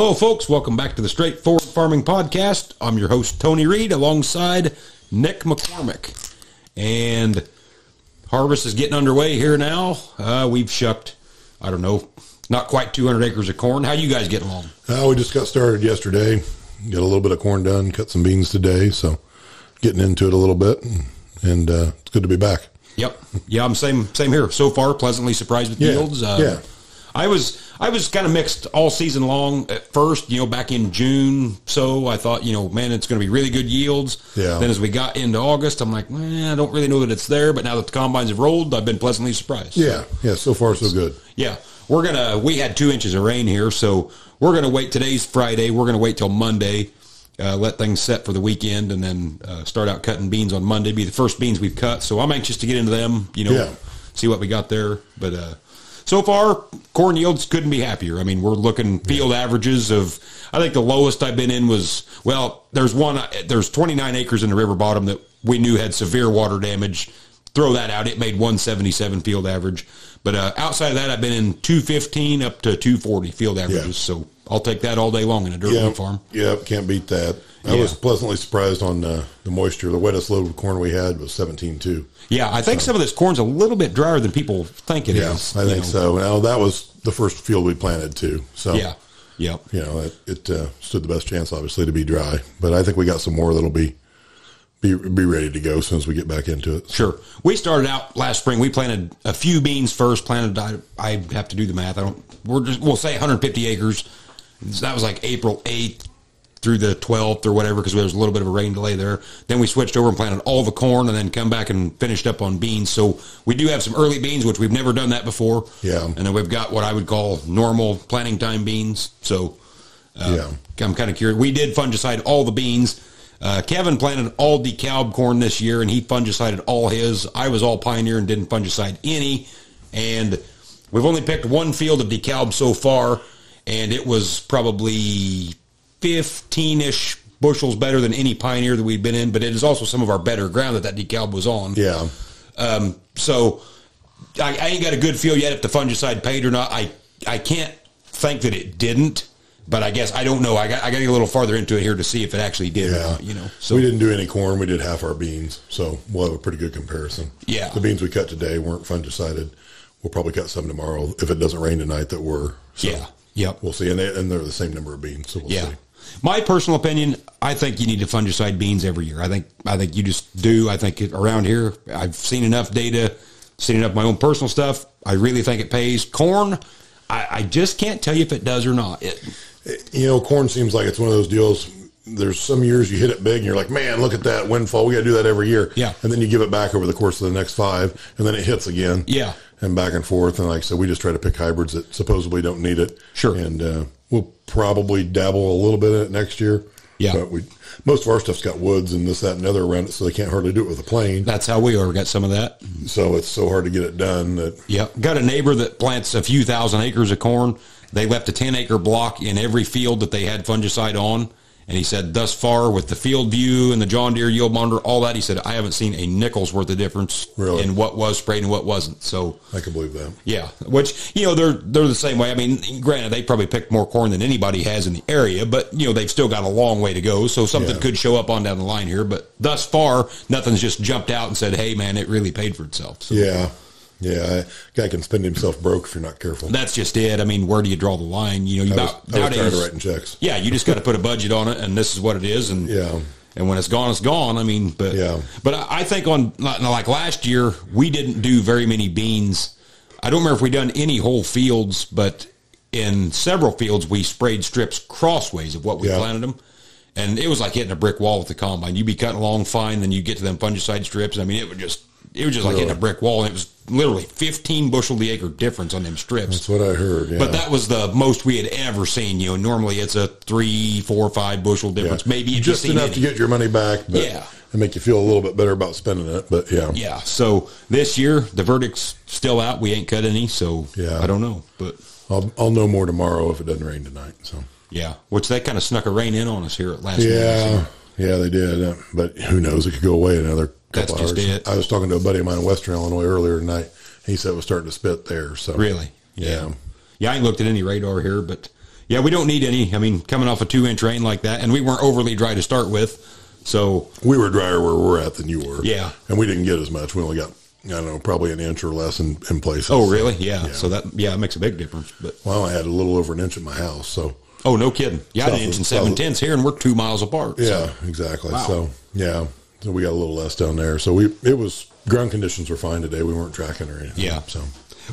Hello, folks. Welcome back to the Straightforward Farming Podcast. I'm your host, Tony Reed, alongside Nick McCormick. And harvest is getting underway here now. Uh, we've shucked, I don't know, not quite 200 acres of corn. How you guys getting along? Uh, we just got started yesterday. Got a little bit of corn done, cut some beans today. So getting into it a little bit. And, and uh, it's good to be back. Yep. Yeah, I'm same same here. So far, pleasantly surprised with Yeah. yields. Uh, Yeah. I was I was kind of mixed all season long at first. You know, back in June, so I thought, you know, man, it's going to be really good yields. Yeah. Then as we got into August, I'm like, eh, I don't really know that it's there. But now that the combines have rolled, I've been pleasantly surprised. Yeah. Yeah. So far, so good. Yeah, we're gonna. We had two inches of rain here, so we're gonna wait. Today's Friday. We're gonna wait till Monday. Uh, let things set for the weekend, and then uh, start out cutting beans on Monday. Be the first beans we've cut, so I'm anxious to get into them. You know, Yeah. see what we got there. But uh, so far, corn yields couldn't be happier. I mean, we're looking field averages of. I think the lowest I've been in was well. There's one. There's 29 acres in the river bottom that we knew had severe water damage. Throw that out. It made 177 field average. But uh, outside of that, I've been in 215 up to 240 field averages. Yeah. So I'll take that all day long in a dirt road farm. Yeah. Can't beat that. I Yeah. was pleasantly surprised on uh, the moisture. The wettest load of corn we had was 17.2. Yeah, I think some of this corn's a little bit drier than people think it is. Yeah. I think know. so. Now, that was the first field we planted too. So, Yeah, yeah. you know, it, it uh, stood the best chance, obviously, to be dry. But I think we got some more that'll be be be ready to go as soon as we get back into it. Sure. We started out last spring. We planted a few beans first. Planted. I, I have to do the math. I don't. We're just. We'll say 150 acres. So that was like April 8th through the 12th or whatever because there was a little bit of a rain delay there. Then we switched over and planted all the corn and then come back and finished up on beans. So we do have some early beans, which we've never done that before. Yeah. And then we've got what I would call normal planting time beans. So uh, Yeah. I'm kind of curious. We did fungicide all the beans. Uh, Kevin planted all DeKalb corn this year, and he fungicided all his. I was all Pioneer and didn't fungicide any. And we've only picked one field of DeKalb so far, and it was probably 15-ish bushels better than any Pioneer that we've been in. But it is also some of our better ground that that DeKalb was on. Yeah. Um, so I, I ain't got a good feel yet if the fungicide paid or not. I I can't think that it didn't, but I guess I don't know. I got I got to get a little farther into it here to see if it actually did. Yeah. not, you know. So we didn't do any corn. We did half our beans, so we'll have a pretty good comparison. Yeah. the beans we cut today weren't fungicided. We'll probably cut some tomorrow if it doesn't rain tonight. That were. So yeah, yep, we'll see. And, they, and they're the same number of beans, so we'll yeah. see. My personal opinion, I think you need to fungicide beans every year. I think I think you just do. I think it, around here, I've seen enough data, seen enough my own personal stuff. I really think it pays. Corn, I, I just can't tell you if it does or not. It, You know, corn seems like it's one of those deals. There's some years you hit it big and you're like, man, look at that windfall. We got to do that every year. Yeah. And then you give it back over the course of the next five, and then it hits again. Yeah. And back and forth. And like I said, we just try to pick hybrids that supposedly don't need it. Sure. And uh, we'll probably dabble a little bit in it next year. Yeah. But we most of our stuff's got woods and this, that, and the other around it, so they can't hardly do it with a plane. that's how we are. Got some of that. So it's so hard to get it done that Yep. Got a neighbor that plants a few thousand acres of corn. They left a 10 acre block in every field that they had fungicide on. And he said, thus far, with the field view and the John Deere yield monitor, all that, he said, I haven't seen a nickel's worth of difference Really? in what was sprayed and what wasn't. So, I can believe that. yeah, which, you know, they're, they're the same way. I mean, granted, they probably picked more corn than anybody has in the area, but, you know, they've still got a long way to go. So something Yeah. could show up on down the line here. But thus far, nothing's just jumped out and said, hey, man, it really paid for itself. So. Yeah. Yeah. Guy can spend himself broke if you're not careful. That's just it. I mean, where do you draw the line? You know, you I was, about, I was tired of writing checks. yeah, you just got to put a budget on it, and this is what it is, and Yeah. and when it's gone, it's gone. I mean, but Yeah. but I think on like like last year, we didn't do very many beans. I don't remember if we done any whole fields, but in several fields we sprayed strips crossways of what we Yeah. planted them. And it was like hitting a brick wall with the combine. You'd be cutting along fine, then you get to them fungicide strips. I mean, it would just it was just like hitting a brick wall, and it was literally 15 bushel the acre difference on them strips. That's what I heard. Yeah. But that was the most we had ever seen. You know, normally it's a three, four, five bushel Yeah. difference. Maybe just enough any. to get your money back. But Yeah. And make you feel a little bit better about spending it. But yeah. Yeah. So this year the verdict's still out. We ain't cut any, so Yeah. I don't know. But I'll, I'll know more tomorrow if it doesn't rain tonight. So yeah, which they kind of snuck a rain in on us here at last. yeah, yeah, they did. Uh, But who knows? It could go away in another That's just hours. it. I was talking to a buddy of mine in Western Illinois earlier tonight. He said it was starting to spit there. So Really? yeah. Yeah, I ain't looked at any radar here, but Yeah, we don't need any. I mean, coming off a two inch rain like that, and we weren't overly dry to start with. So We were drier where we're at than you were. Yeah. And we didn't get as much. We only got, I don't know, probably an inch or less in, in places. Oh, really? Yeah. Yeah. So that yeah, it makes a big difference. But Well, I had a little over an inch at my house. So, oh, no kidding. Yeah, an inch and seven tenths here, and we're two miles apart. so- yeah, exactly. Wow. So, yeah. So we got a little less down there. So we, it was, ground conditions were fine today. We weren't tracking or anything. Yeah. So,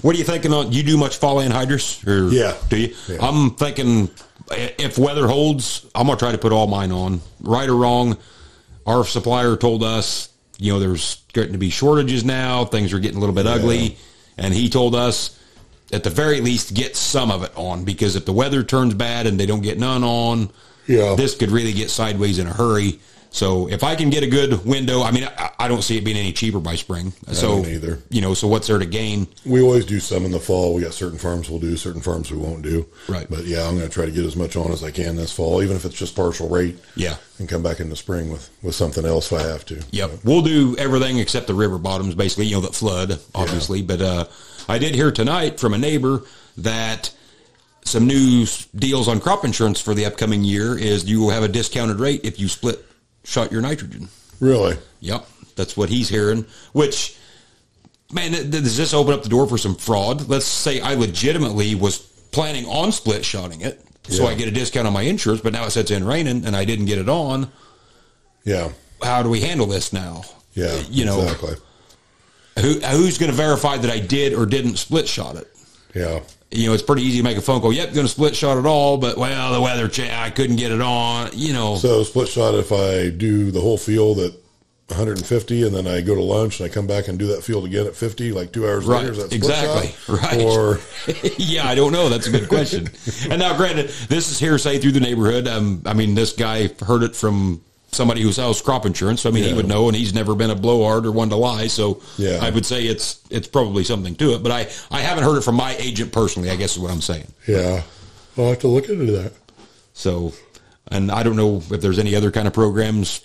What are you thinking on? You do much fall anhydrous, or Yeah. Do you? Yeah. I'm thinking if weather holds, I'm gonna try to put all mine on. Right or wrong, our supplier told us, you know, there's getting to be shortages now. Things are getting a little bit ugly, and he told us at the very least get some of it on because if the weather turns bad and they don't get none on, Yeah. this could really get sideways in a hurry. So if I can get a good window, I mean, I, I don't see it being any cheaper by spring. so either. you know, so what's there to gain? we always do some in the fall. We got certain farms we'll do, certain farms we won't do. Right. But yeah, I'm going to try to get as much on as I can this fall, even if it's just partial rate. Yeah. And come back in the spring with, with something else if I have to. Yep. We'll do everything except the river bottoms, basically, you know, that flood, obviously. But uh, I did hear tonight from a neighbor that some new deals on crop insurance for the upcoming year is you will have a discounted rate if you split shot your nitrogen. Really? Yep. That's what he's hearing, which, man, does this open up the door for some fraud? Let's say I legitimately was planning on split shotting it. So Yeah. I get a discount on my insurance, but now it sets in raining and I didn't get it on. Yeah. How do we handle this now? Yeah. You know, exactly. who who's going to verify that I did or didn't split shot it? Yeah. You know, it's pretty easy to make a phone call. Yep, going to split shot it all, but well, the weather changed. I couldn't get it on. You know, So split shot, if I do the whole field at 150 and then I go to lunch and I come back and do that field again at 50, like two hours Right, later, is that split exactly, shot? right. Or yeah, I don't know. That's a good question. and now, granted, this is hearsay through the neighborhood. Um, I mean, this guy heard it from somebody who sells crop insurance. So I mean, he would know, and he's never been a blowhard or one to lie. So Yeah. I would say it's it's probably something to it. But I I haven't heard it from my agent personally. I guess is what I'm saying. yeah, I'll have to look into that. So, and I don't know if there's any other kind of programs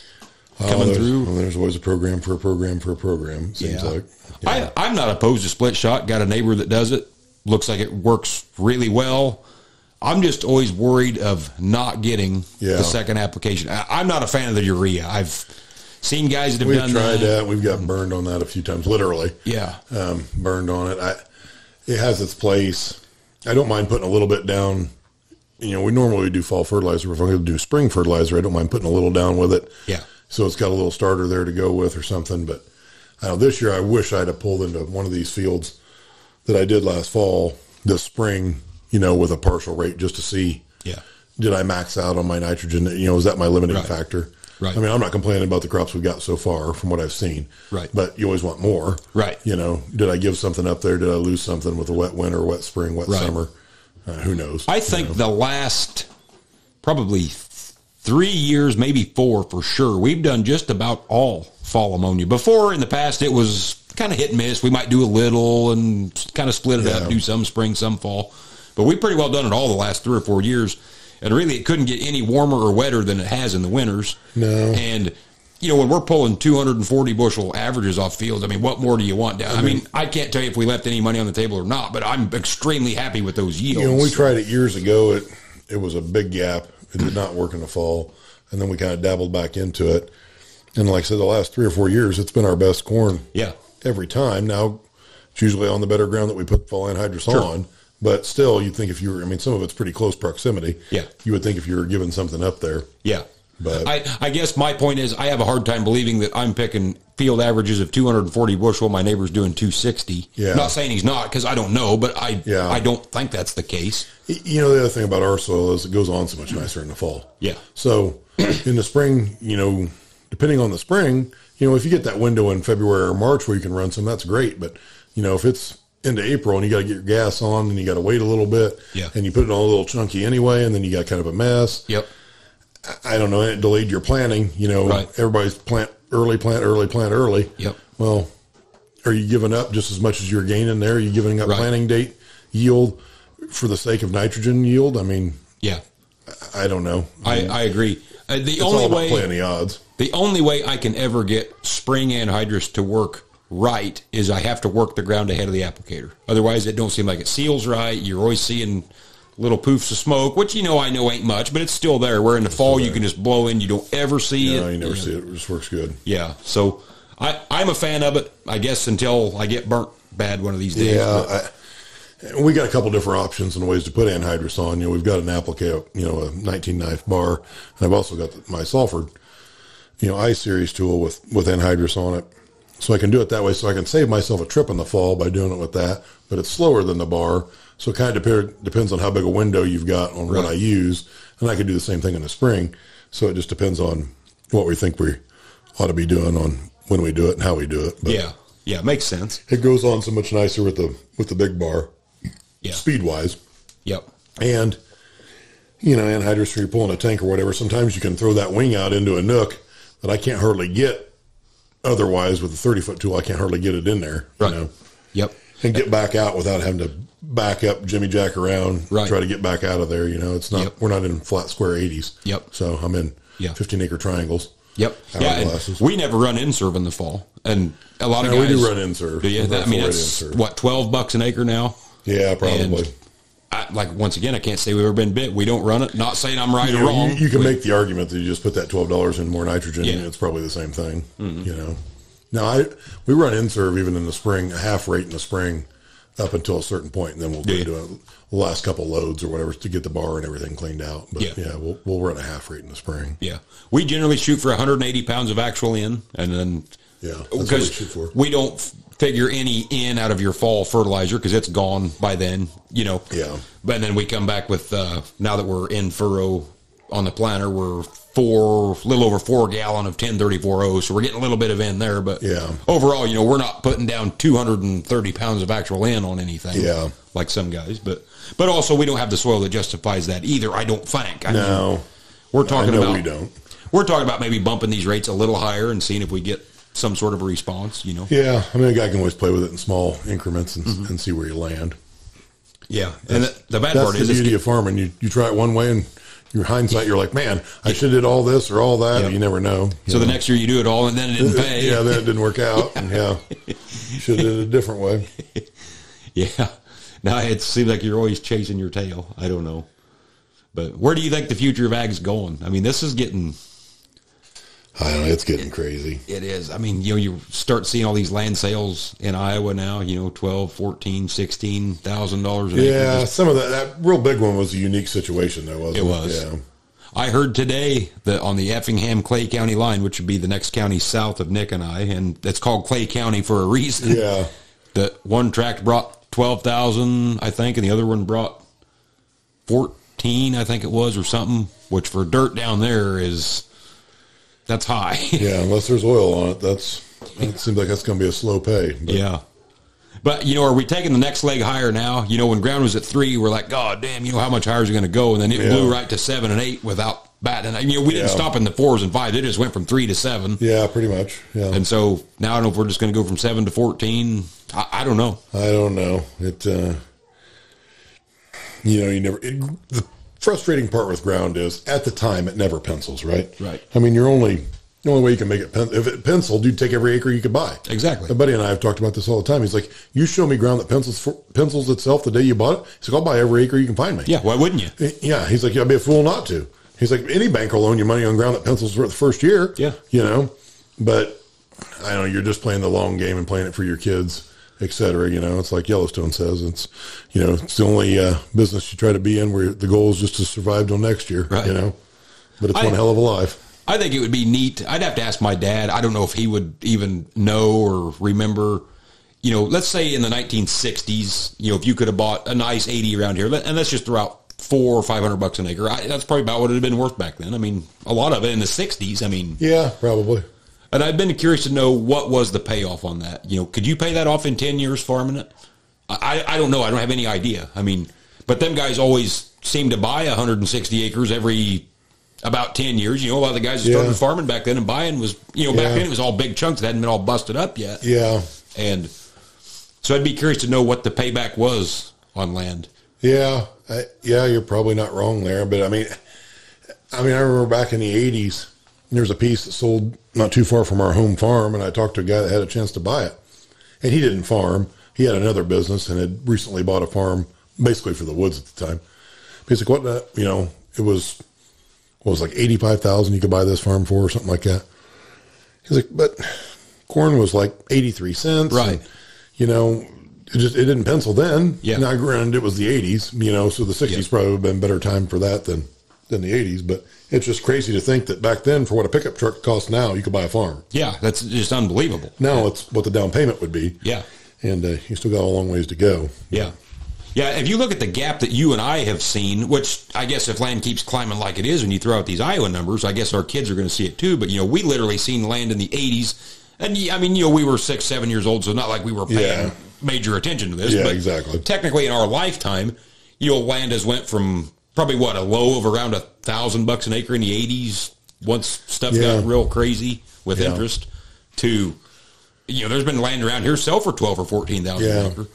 oh, coming Oh, through. well, there's always a program for a program for a program. Seems Yeah. like. I, I'm not opposed to split shot. Got a neighbor that does it. Looks like it works really well. I'm just always worried of not getting Yeah. the second application. I, I'm not a fan of the urea. I've seen guys that have We've done tried that. that. We've got burned on that a few times, literally. Yeah. um, burned on it. I, it has its place. I don't mind putting a little bit down. You know, we normally do fall fertilizer. If I'm going to do spring fertilizer, I don't mind putting a little down with it. Yeah. So it's got a little starter there to go with or something. But I know this year I wish I'd have pulled into one of these fields that I did last fall this spring, you know, with a partial rate just to see Yeah. did I max out on my nitrogen? You know, is that my limiting Right. factor? Right. I mean, I'm not complaining about the crops we've got so far from what I've seen. Right. But you always want more. Right. You know, did I give something up there? Did I lose something with a wet winter, wet spring, wet Right. summer? Uh, who knows? I think the last probably th- three years, maybe four for sure, we've done just about all fall ammonia. Before in the past, it was kind of hit and miss. We might do a little and kind of split it Yeah. up, do some spring, some fall. But we've pretty well done it all the last three or four years. And really, it couldn't get any warmer or wetter than it has in the winters. No. And, you know, when we're pulling 240 bushel averages off fields, I mean, what more do you want? I mean, I can't tell you if we left any money on the table or not, but I'm extremely happy with those yields. you know, when we tried it years ago, it it was a big gap. It did not work in the fall, and then we kind of dabbled back into it. And like I said, the last three or four years, it's been our best corn yeah. every time. Now, it's usually on the better ground that we put fall anhydrous on. But still, you'd think if you were, I mean, some of it's pretty close proximity. Yeah. You would think if you were giving something up there. Yeah. But- I, I guess my point is I have a hard time believing that I'm picking field averages of 240 bushel. My neighbor's doing 260. Yeah. Not saying he's not because I don't know, but I Yeah. I don't think that's the case. You know, the other thing about our soil is it goes on so much mm-hmm. nicer in the fall. Yeah. So in the spring, you know, depending on the spring, you know, if you get that window in February or March where you can run some, that's great. But, you know, if it's into April and you got to get your gas on and you got to wait a little bit Yeah. and you put it on a little chunky anyway, and then you got kind of a mess. Yep. I don't know, it delayed your planting. You know, Right. everybody's plant early, plant early, plant early. Yep. Well, are you giving up just as much as you're gaining there? Are you giving up Right. planting date yield for the sake of nitrogen yield? I mean, Yeah. I don't know. I, I agree. Uh, the only way playing the odds. the only way I can ever get spring anhydrous to work right is I have to work the ground ahead of the applicator. Otherwise, it don't seem like it seals right. You're always seeing little poofs of smoke, which you know I know ain't much, but it's still there. Where in the fall you can just blow in, you don't ever see No, it. you never see it. It just works good. Yeah, so I I'm a fan of it. I guess until I get burnt bad one of these days. Yeah, I, we got a couple different options and ways to put anhydrous on. You know, we've got an applicator, you know, a 19 knife bar, and I've also got the, my Salford, you know, I series tool with with anhydrous on it, so I can do it that way. So I can save myself a trip in the fall by doing it with that, but it's slower than the bar. So it kind of dep- depends on how big a window you've got on what Right. I use, and I can do the same thing in the spring. So it just depends on what we think we ought to be doing on when we do it and how we do it. But yeah, yeah, makes sense. it goes on so much nicer with the with the big bar Yeah, speed wise. yep, And, you know, anhydrous, you're pulling a tank or whatever, sometimes you can throw that wing out into a nook that I can't hardly get. Otherwise, with a 30 foot tool, I can't hardly get it in there, you right, know, yep, and get back out without having to back up, Jimmy Jack around, Right. try to get back out of there. You know, it's not, Yep. we're not in flat square 80s. Yep. So I'm in Yeah. 15 acre triangles. yep. Yeah, we never run N-Serve in the fall, and a lot of Yeah, we do run N-Serve. Do you? That- I mean, that's what twelve bucks an acre now. Yeah, probably. And I, like once again, I can't say we've ever been bit. We don't run it. Not saying I'm right you, or wrong. you, you can We- make the argument that you just put that twelve dollars in more nitrogen, Yeah. Mm-hmm. and it's probably the same thing. You know. Now I we run N-Serve even in the spring, a half rate in the spring, up until a certain point, and then we'll go Yeah. do a, the last couple loads or whatever to get the bar and everything cleaned out. But Yeah. yeah, we'll we'll run a half rate in the spring. Yeah, we generally shoot for 180 pounds of actual N, and then Yeah, what we because we don't figure any N out of your fall fertilizer because it's gone by then. You know. Yeah. But then we come back with uh, now that we're in furrow on the planter, we're four, little over four gallon of 1034 O, so we're getting a little bit of N there. But Yeah. overall, you know, we're not putting down 230 pounds of actual N on anything. Yeah. like some guys, but but also we don't have the soil that justifies that either. I don't think. I mean, No, we're talking about we don't. We're talking about maybe bumping these rates a little higher and seeing if we get some sort of a response. You know. Yeah, I mean, a guy can always play with it in small increments and, Mm-hmm. and see where you land. Yeah, and the, the bad That's part the is, it's- beauty of farming. You you try it one way, and your hindsight, you're like, man, I should have did all this or all that. Yeah. You never know. so the next year you do it all and then it didn't pay. Yeah, then it didn't work out. and yeah, should have did it a different way. Yeah. Now it seems like you're always chasing your tail. I don't know. But where do you think the future of ag's going? I mean, this is getting I know. It's getting crazy. it is. I mean, you know, you start seeing all these land sales in Iowa now, you know, 12, 14, 16,000 dollars acre. Yeah, Just- some of that that real big one was a unique situation, though, wasn't it? It was. Yeah. I heard today that on the Effingham Clay County line, which would be the next county south of Nick and I, and it's called Clay County for a reason. Yeah. that one tract brought twelve thousand, I think, and the other one brought fourteen, I think it was, or something. Which for dirt down there is that's high. Yeah, unless there's oil on it, that's it seems like that's going to be a slow pay. But yeah. But you know, are we taking the next leg higher now? You know, when ground was at three, we're like, God damn, you know how much higher is it going to go? And then it Yeah. blew right to seven and eight without batting. You know, we didn't stop in the fours and fives; it just went from three to seven. Yeah, pretty much. Yeah. And so now I don't know if we're just going to go from seven to fourteen. I, I don't know. I don't know. It, uh, you know, you never. It, the frustrating part with ground is at the time it never pencils, right? Right. I mean, you're only the only way you can make it pen, if it penciled, you'd take every acre you could buy. Exactly. A buddy and I have talked about this all the time. He's like, "You show me ground that pencils for, pencils itself the day you bought it." He's like, "I'll buy every acre you can find me." Yeah, why wouldn't you? Yeah, he's like, "I'd be a fool not to." He's like, "Any bank will loan you money on ground that pencils for the first year." Yeah. you know, but I don't know you're just playing the long game and playing it for your kids, et cetera. You know, it's like Yellowstone says, it's you know, it's the only uh, business you try to be in where the goal is just to survive till next year. Right. You know, but it's I- one hell of a life. I think it would be neat. I'd have to ask my dad. I don't know if he would even know or remember. You know, let's say in the 1960s, you know, if you could have bought a nice 80 around here, and let's just throw out four or 500 bucks an acre. I, that's probably about what it had been worth back then. I mean, a lot of it in the 60s. I mean, Yeah, probably. And I've been curious to know what was the payoff on that. You know, could you pay that off in 10 years farming it? I, I don't know. I don't have any idea. I mean, but them guys always seem to buy 160 acres every about 10 years. You know, a lot of the guys that started Yeah. farming back then and buying was, you know, back Yeah. then it was all big chunks that hadn't been all busted up yet. Yeah, And so I'd be curious to know what the payback was on land. Yeah, I, yeah, you're probably not wrong there. But I mean, I mean, I remember back in the '80s, there was a piece that sold not too far from our home farm, and I talked to a guy that had a chance to buy it, and he didn't farm. He had another business and had recently bought a farm, basically for the woods at the time. Basically, what the, you know, it was what was like eighty five thousand you could buy this farm for or something like that. He's like, but corn was like eighty three cents, Right. and, you know, it just it didn't pencil then. Yeah. Now, granted, it was the eighties, you know, so the sixties Yeah. probably would have been better time for that than than the eighties. But it's just crazy to think that back then, for what a pickup truck costs now, you could buy a farm. Yeah, that's just unbelievable. Now it's what the down payment would be. Yeah. and uh, you still got a long ways to go. Yeah. Yeah, if you look at the gap that you and I have seen, which I guess if land keeps climbing like it is when you throw out these Iowa numbers, I guess our kids are going to see it too. But, you know, we literally seen land in the 80s. And, I mean, you know, we were six, seven years old, so not like we were paying Yeah. major attention to this. Yeah, but exactly. Technically, in our lifetime, you know, land has went from probably, what, a low of around a thousand bucks an acre in the 80s once stuff Yeah. got real crazy with Yeah. interest to you know, there's been land around here sell for twelve or fourteen thousand Yeah. an acre.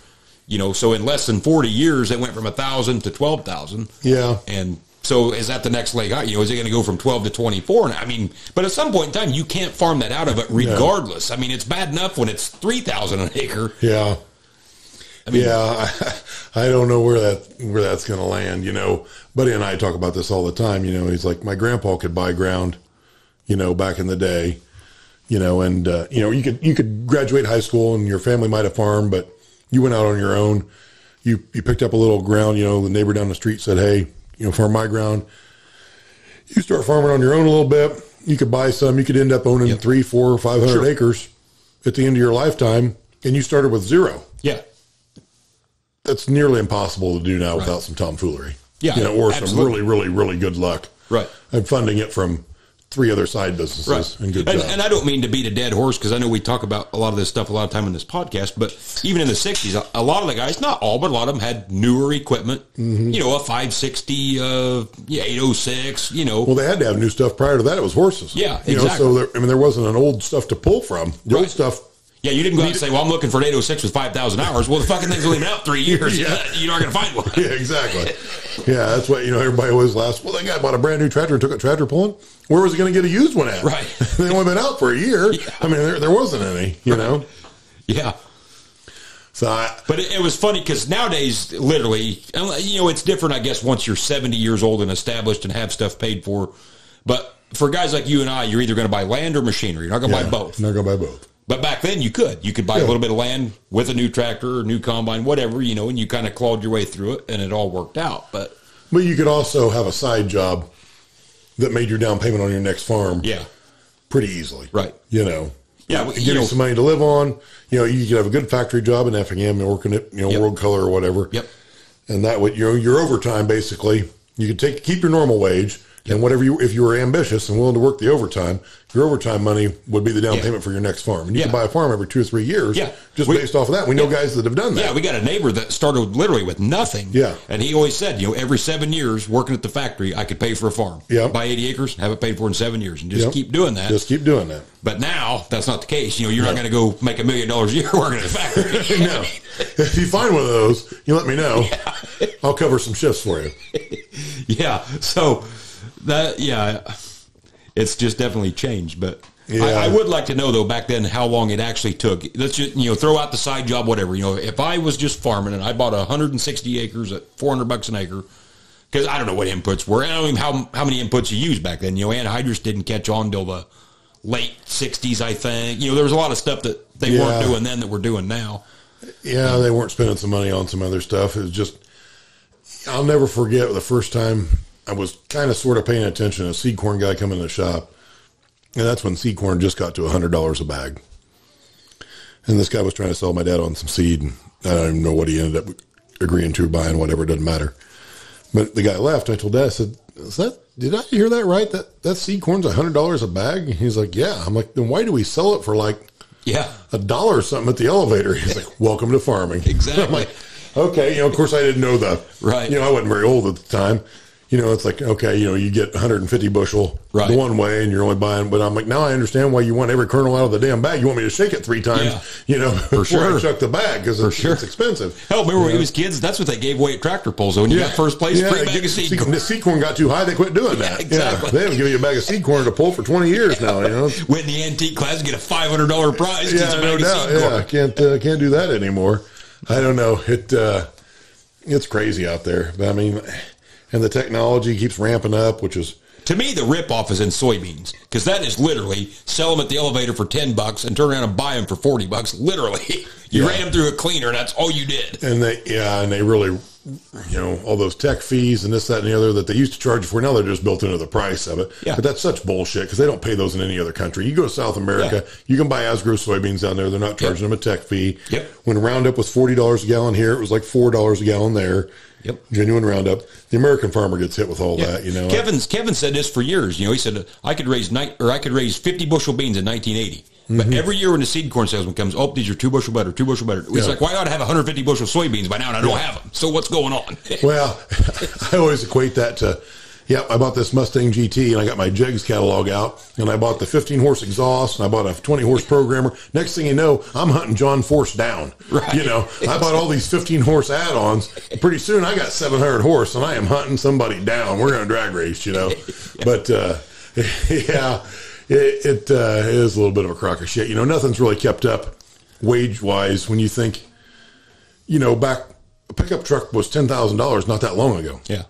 You know, so in less than forty years, it went from a thousand to twelve thousand. Yeah. And so is that the next leg out? You know, is it going to go from twelve to twenty four? I mean, but at some point in time, you can't farm that out of it regardless. I mean, it's bad enough when it's three thousand an acre. Yeah. I mean, yeah, I, don't know where that where that's going to land. You know, Buddy and I talk about this all the time. You know, he's like, my grandpa could buy ground, you know, back in the day, you know, and uh, you know, you could you could graduate high school and your family might have farmed, but you went out on your own. You you picked up a little ground. You know, the neighbor down the street said, hey, you know, farm my ground. You start farming on your own a little bit. You could buy some. You could end up owning Yep. three, four, five hundred Sure. acres at the end of your lifetime, and you started with zero yeah, that's nearly impossible to do now without some tomfoolery. Yeah, you know, or absolutely. some really, really, really good luck. Right. I'm funding it from three other side businesses right. and good and, and I don't mean to beat a dead horse because I know we talk about a lot of this stuff a lot of time in this podcast. But even in the '60s, a, a lot of the guys, not all, but a lot of them had newer equipment. Mm-hmm. You know, a 560, uh, yeah, 806. You know, well, they had to have new stuff. Prior to that, it was horses. Yeah, you know, so there, I mean, there wasn't an old stuff to pull from. The Right. old stuff. Yeah, you didn't go out and say, "Well, I'm looking for an 806 with 5,000 hours." Well, the fucking thing's only been out three years. Yeah. You're not going to find one. Yeah, exactly. yeah, that's what you know. Everybody always laughs. Well, that guy bought a brand new tractor and took a tractor pulling. Where was he going to get a used one at? Right. they only been out for a year. I mean, there, there wasn't any. You know. Yeah. So I, But it, it was funny because nowadays, literally, uh, you know, it's different, I guess, once you're 70 years old and established and have stuff paid for. But for guys like you and I, you're either going to buy land or machinery. You're not going to yeah, buy both. Not going to buy both. But back then, you could. You could buy a little bit of land with a new tractor or new combine, whatever, you know, and you kind of clawed your way through it and it all worked out. But But you could also have a side job that made your down payment on your next farm yeah, pretty easily. Right. You know. Yeah, give you know- some money to live on. You know, you could have a good factory job in Effingham and working at, you know, Yep. World Color or whatever. Yep. And that would, you know, your overtime basically, you could take, keep your normal wage and whatever you, if you were ambitious and willing to work the overtime, your overtime money would be the down Yeah. payment for your next farm. And you Yeah. can buy a farm every two or three years. Yeah. Just We- based off of that. We know guys that have done that. yeah, we got a neighbor that started literally with nothing. Yeah. And he always said, you know, every seven years working at the factory, I could pay for a farm. Yep. Buy 80 acres, have it paid for in seven years, and just keep doing that. Just keep doing that. But now that's not the case. You know, you're not going to go make a million dollars a year working at a factory. No. if you find one of those, you let me know. I'll cover some shifts for you. yeah. So that yeah, it's just definitely changed. But Yeah. I, I would like to know though back then how long it actually took. Let's just you know throw out the side job, whatever. You know, if I was just farming and I bought 160 acres at 400 bucks an acre. Because I don't know what inputs were. I don't even how how many inputs you used back then. You know, anhydrous didn't catch on till the late '60s, I think. You know, there was a lot of stuff that they weren't doing then that we're doing now. Yeah, they weren't spending some money on some other stuff. It was just, I'll never forget the first time I was kind of sort of paying attention. A seed corn guy come in the shop, and that's when seed corn just got to hundred dollars a bag. And this guy was trying to sell my dad on some seed, and I don't even know what he ended up agreeing to buying. Whatever, it doesn't matter. But the guy left. I told dad, I said, "Is that? Did I hear that right? That that seed corn's a hundred dollars a bag?" And he's like, "Yeah." I'm like, "Then why do we sell it for like?" Yeah, a dollar or something at the elevator. He's like, "Welcome to farming." Exactly. I'm like, okay, you know, of course I didn't know the Right. You know, I wasn't very old at the time. You know, it's like okay, you know, you get 150 bushel Right. the one way, and you're only buying. But I'm like, now I understand why you want every kernel out of the damn bag. You want me to shake it three times, Yeah. you know, before sure. I chuck the bag because it's, sure. it's expensive. Hell, remember when we was kids? That's what they gave away at tractor pulls. So when you got first place, free bag of seed. corn. The seed corn got too high; they quit doing that. exactly. Yeah, they haven't given you a bag of seed corn to pull for 20 years now. You know, Win the antique class, and get a five hundred dollar prize. yeah, Yeah, no doubt. seed corn. Yeah, can't uh, can't do that anymore. I don't know. It uh, it's crazy out there. But I mean, and the technology keeps ramping up, which is To me, the ripoff is in soybeans because that is literally sell them at the elevator for ten bucks and turn around and buy them for forty bucks. Literally, you Yeah. ran them through a cleaner. and That's all you did. and they yeah, and they really, you know, all those tech fees and this, that, and the other that they used to charge for. Now they're just built into the price of it. Yeah. But that's such bullshit because they don't pay those in any other country. You go to South America, Yeah. you can buy Asgrow soybeans down there. They're not charging them a tech fee. Yep. When Roundup was forty dollars a gallon here, it was like four dollars a gallon there. Yep. Genuine Roundup. The American farmer gets hit with all that. You know. Kevin's Kevin said this for years. You know, he said I could raise nine or I could raise fifty bushel beans in 1980. Mm-hmm. But every year when the seed corn salesman comes, oh, these are two bushel better, two bushel better. It's Yeah. like, why ought to have 150 bushel soybeans by now and I don't have them? So what's going on? Well, I always equate that to, yeah, I bought this Mustang GT and I got my Jegs catalog out and I bought the 15 horse exhaust and I bought a 20 horse programmer. Next thing you know, I'm hunting John Force down. Right. You know, I bought all these 15 horse add ons. Pretty soon I got 700 horse and I am hunting somebody down. We're going to drag race, you know. But, uh, yeah, it, it uh, is a little bit of a crock of shit. You know, nothing's really kept up wage wise when you think, you know, back a pickup truck was ten thousand dollars not that long ago. yeah.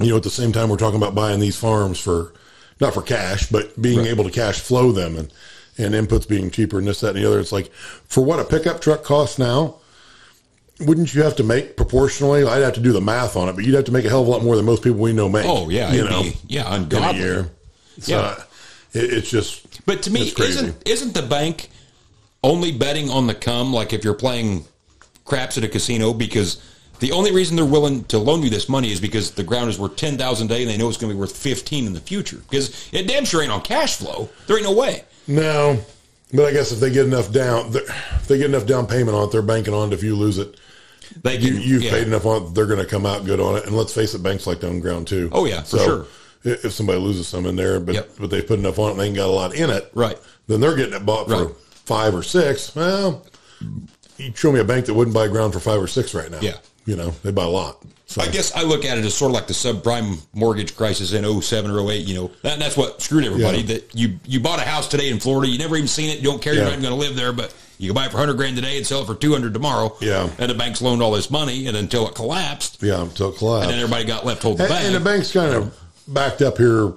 You know, at the same time we're talking about buying these farms for not for cash, but being able to cash flow them and and inputs being cheaper and this, that, and the other. It's like for what a pickup truck costs now, wouldn't you have to make proportionally? I'd have to do the math on it, but you'd have to make a hell of a lot more than most people we know make. Oh yeah, you know, be, yeah, in a ungodly. year. So Yeah. it, it's just But to me, isn't isn't the bank only betting on the come? Like if you're playing craps at a casino, because the only reason they're willing to loan you this money is because the ground is worth ten thousand a day, and they know it's going to be worth fifteen in the future. Because it damn sure ain't on cash flow. There ain't no way. No, but I guess if they get enough down, if they get enough down payment on it, they're banking on it. If you lose it, They you, can, you've yeah. paid enough on it, they're going to come out good on it. And let's face it, banks like to own ground too. Oh, yeah, for sure. If somebody loses some in there, but Yep. but they put enough on it, and they ain't got a lot in it, Right. Then they're getting it bought for Right. five or six. Well, you show me a bank that wouldn't buy ground for five or six right now. Yeah. You know they buy a lot. So I guess I look at it as sort of like the subprime mortgage crisis in 07 or 08, you know. That, that's what screwed everybody. Yeah. That you you bought a house today in Florida, you never even seen it, you don't care, you're not even going to live there, but you can buy it for 100 grand today and sell it for 200 tomorrow. Yeah. And the banks loaned all this money and until it collapsed, yeah, until it collapsed. and then everybody got left holding the And, bag. and the bank's kind of backed up here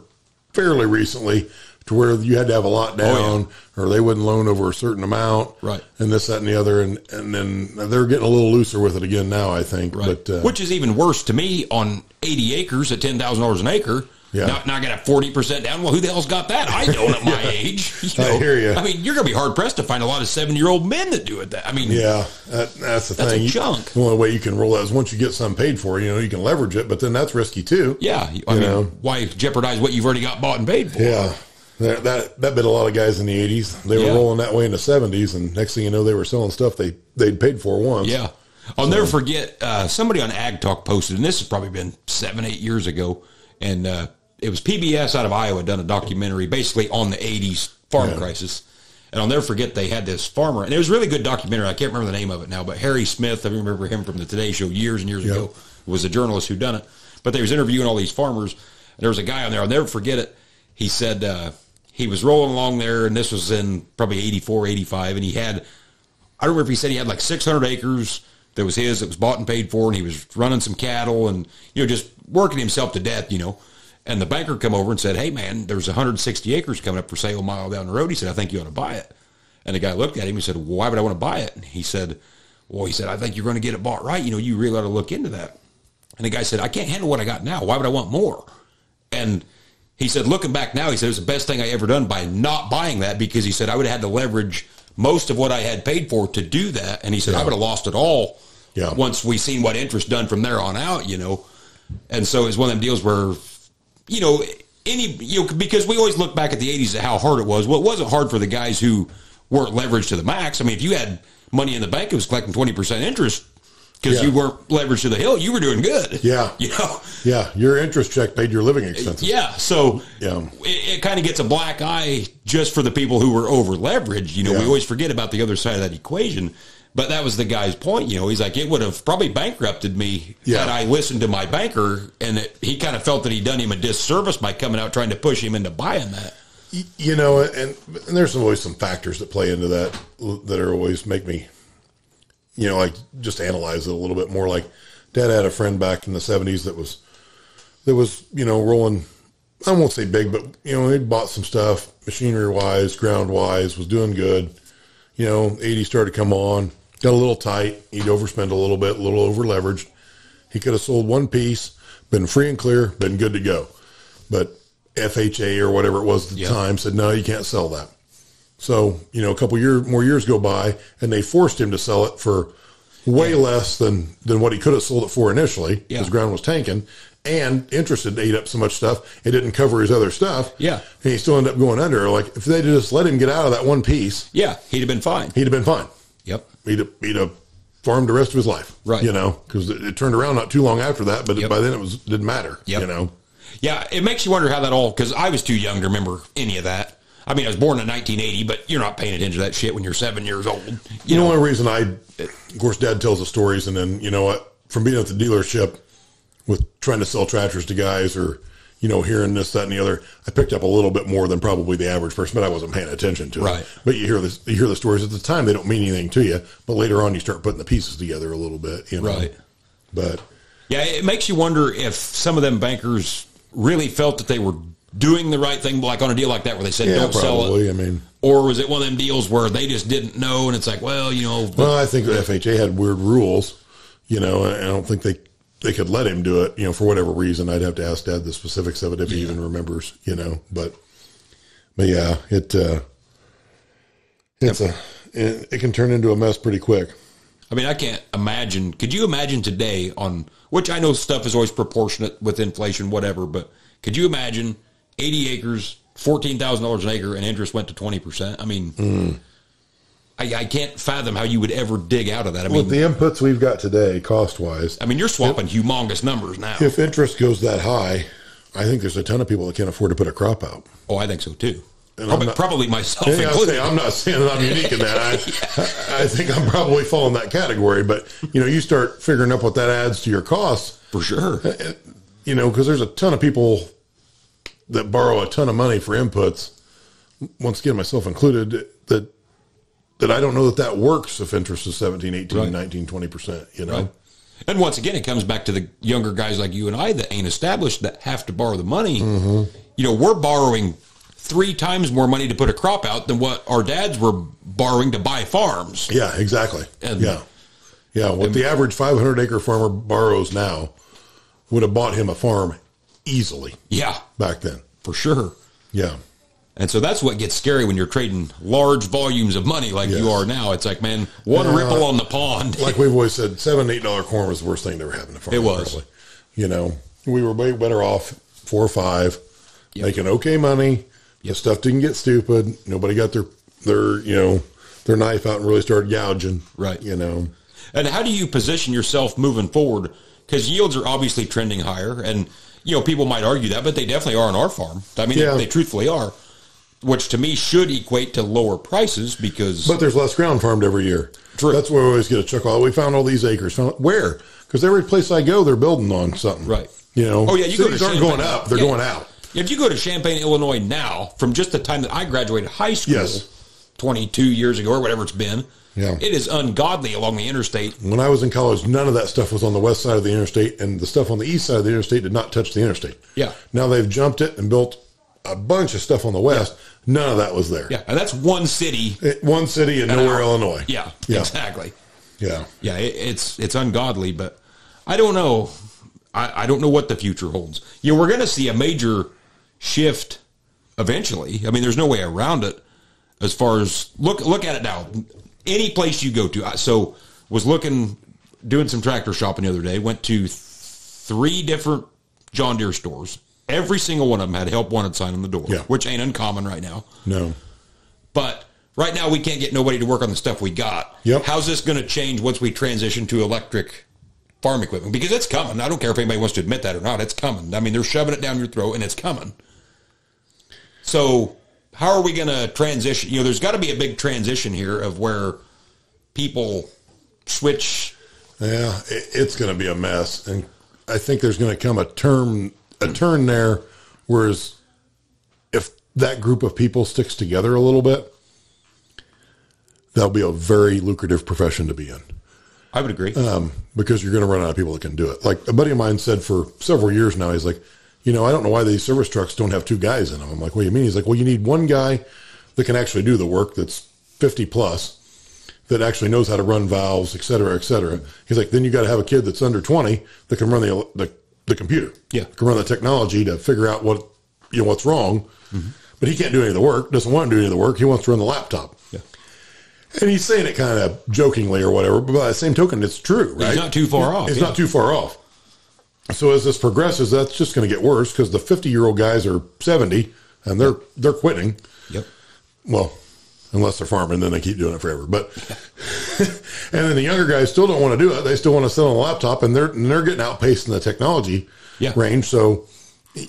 fairly recently to where you had to have a lot down or they wouldn't loan over a certain amount. Oh, Right. And this, that, and the other. And, and then they're getting a little looser with it again now, I think. Right. But, uh, Which is even worse to me on 80 acres at $10,000 an acre. Yeah. Now, now I got a 40% down. Well, who the hell's got that? I don't at my age. You I hear ya. I mean, you're going to be hard pressed to find a lot of seven year old men that do it. That I mean, yeah, that, that's the That's a thing. You- chunk. The only way you can roll that is once you get some paid for, you know, you can leverage it, but then that's risky too. Yeah, I You mean, know. why jeopardize what you've already got bought and paid for? Yeah. That, that that bit a lot of guys in the eighties. They were Yeah. rolling that way in the seventies, and next thing you know, they were selling stuff they they'd paid for once. Yeah. I'll never forget uh, somebody on Ag Talk posted, and this has probably been seven, eight years ago, and uh, it was PBS out of Iowa done a documentary basically on the '80s farm Yeah. crisis. And I'll never forget they had this farmer, and it was a really good documentary. I can't remember the name of it now, but Harry Smith, I remember him from the Today Show years and years Yeah. ago, was a journalist who done it. But they was interviewing all these farmers. And there was a guy on there. I'll never forget it. He said uh, he was rolling along there, and this was in probably 84, 85, and he had I don't remember if he said he had like 600 acres that was his, that was bought and paid for, and he was running some cattle and, you know, just working himself to death, you know. And the banker come over and said, hey, man, there's 160 acres coming up for sale a mile down the road. He said, I think you ought to buy it. And the guy looked at him and said, well, why would I want to buy it? And he said, well, he said, I think you're going to get it bought right. You know, you really ought to look into that. And the guy said, I can't handle what I got now. Why would I want more? And he said, looking back now, he said, it was the best thing I ever done by not buying that because he said, I would have had to leverage most of what I had paid for to do that. And he said, I would have lost it all Yeah. once we seen what interest done from there on out, you know. And so it's one of them deals where, you know, any, you know, because we always look back at the 80s at how hard it was. Well, it wasn't hard for the guys who weren't leveraged to the max. I mean, if you had money in the bank, it was collecting 20% interest because Yeah. you weren't leveraged to the hill, you were doing good. Yeah. You know? Yeah, your interest check paid your living expenses. Yeah, so Yeah. it, it kind of gets a black eye just for the people who were over leveraged. You know, we always forget about the other side of that equation. But that was the guy's point. You know, he's like, it would have probably bankrupted me Yeah. had I listened to my banker, and it, he kind of felt that he'd done him a disservice by coming out trying to push him into buying that. You know, and, and there's always some factors that play into that that are always make me, you know, like just analyze it a little bit more. Like, Dad had a friend back in the '70s that was that was, you know, rolling. I won't say big, but you know, he'd bought some stuff, machinery wise, ground wise, was doing good. You know, 80 started to come on, got a little tight. He'd overspend a little bit, a little over leveraged. He could have sold one piece, been free and clear, been good to go. But FHA or whatever it was at the Yep. time said, no, you can't sell that. So, you know, a couple years, more years go by and they forced him to sell it for way less than, than what he could have sold it for initially because Yeah. ground was tanking and interest had ate up so much stuff. It didn't cover his other stuff. Yeah. And he still ended up going under. Like if they'd just let him get out of that one piece, Yeah, he'd have been fine. he'd have been fine. Yep. He'd have, he'd have farmed the rest of his life. Right. You know, because it, it turned around not too long after that, but Yep. by then it was, didn't matter. Yep. You know, Yeah, it makes you wonder how that all because I was too young to remember any of that. I mean, I was born in 1980, but you're not paying attention to that shit when you're seven years old. You the know, only reason I, of course, Dad tells the stories, and then you know what, from being at the dealership with trying to sell tractors to guys, or you know, hearing this, that, and the other, I picked up a little bit more than probably the average person, but I wasn't paying attention to it. Right. But you hear this, you hear the stories at the time; they don't mean anything to you, but later on, you start putting the pieces together a little bit. You know? Right. But yeah, it makes you wonder if some of them bankers really felt that they were doing the right thing, like on a deal like that where they said yeah, don't sell it, I mean. or was it one of them deals where they just didn't know and it's like, well, you know, Well, I think the FHA had weird rules, you know, I don't think they they could let him do it, you know, for whatever reason. I'd have to ask Dad the specifics of it if he even remembers, you know. But but yeah, it uh, it's a it, it can turn into a mess pretty quick. I mean, I can't imagine. Could you imagine today on which I know stuff is always proportionate with inflation, whatever, but could you imagine 80 acres, $14,000 an acre, and interest went to 20%? I mean, I, I can't fathom how you would ever dig out of that. I mean, With the inputs we've got today, cost wise, I mean, you're swapping humongous numbers now. if interest goes that high, I think there's a ton of people that can't afford to put a crop out. Oh, I think so too. Probably, not- probably myself Yeah, included. I'm not saying that I'm unique in that. I, I think I'm probably falling that category. But you know, you start figuring up what that adds to your costs. For sure. Uh, uh, you know, because there's a ton of people that borrow a ton of money for inputs. Once again, myself included. That that I don't know that that works if interest is 17, 18, Right. 19, 20 percent. You know, Right. And once again, it comes back to the younger guys like you and I that ain't established that have to borrow the money. Mm-hmm. You know, we're borrowing three times more money to put a crop out than what our dads were borrowing to buy farms. yeah, exactly. And- yeah, yeah. What the average 500 acre farmer borrows now would have bought him a farm easily Yeah, back then. for sure. Yeah. And so that's what gets scary when you're trading large volumes of money like you are now. It's like, man, one Yeah. ripple on the pond. like we've always said, seven, eight dollar corn was the worst thing that ever happened to farmers. It was. Probably. You know, we were way better off four or five, making okay money. The stuff didn't get stupid. Nobody got their their you know their knife out and really started gouging. Right. You know. And how do you position yourself moving forward? Because yields are obviously trending higher, and you know people might argue that, but they definitely are on our farm. I mean, Yeah. they, they truthfully are, which to me should equate to lower prices because But there's less ground farmed every year. True. That's where we always get a chuckle. We found all these acres. Found, where? Because every place I go, they're building on something. Right. You know. Oh, yeah, you go to aren't going up. They're Yeah. going out. if you go to Champaign, Illinois now, from just the time that I graduated high school, Yes. 22 years ago or whatever it's been, Yeah. it is ungodly along the interstate. When I was in college, none of that stuff was on the west side of the interstate, and the stuff on the east side of the interstate did not touch the interstate. Yeah. Now they've jumped it and built a bunch of stuff on the west. None of that was there. Yeah, and that's one city. It- one city in nowhere, hour. Illinois. Yeah, Yeah. exactly. Yeah. Yeah, it, it's it's ungodly, but I don't know. I, I don't know what the future holds. You know, we're going to see a major shift eventually. I mean, there's no way around it. As far as look look at it now, any place you go to. I- So was looking, doing some tractor shopping the other day. Went to three different John Deere stores. Every single one of them had help wanted sign on the door, Yeah. which ain't uncommon right now. No. But right now, we can't get nobody to work on the stuff we got. Yep. How's this going to change once we transition to electric farm equipment? Because it's coming. I don't care if anybody wants to admit that or not. It's coming. I mean, they're shoving it down your throat, and it's coming. So, how are we going to transition? You know, there's got to be a big transition here of where people switch. Yeah, it, it's going to be a mess, and I think there's going to come a term, a turn there, whereas if that group of people sticks together a little bit, that'll be a very lucrative profession to be in. I would agree. um, because you're going to run out of people that can do it. Like a buddy of mine said for several years now, he's like, you know, I don't know why these service trucks don't have two guys in them. I'm like, what do you mean? He's like, well, you need one guy that can actually do the work that's 50 plus that actually knows how to run valves, et cetera, et cetera. He's like, then you got to have a kid that's under 20 that can run the, the, the computer. Yeah. Can run the technology to figure out what, you know, what's wrong. Mm-hmm. But he can't do any of the work, doesn't want to do any of the work. He wants to run the laptop. Yeah. And he's saying it kind of jokingly or whatever, but by the same token, it's true, right? not too far off, It's yeah. not too far off. So as this progresses, that's just going to get worse because the 50 year old guys are 70 and they're they're quitting. Yep. Well, unless they're farming, then they keep doing it forever. But and then the younger guys still don't want to do it. They still want to sit on a laptop, and they're and they're getting outpaced in the technology Yeah. range. So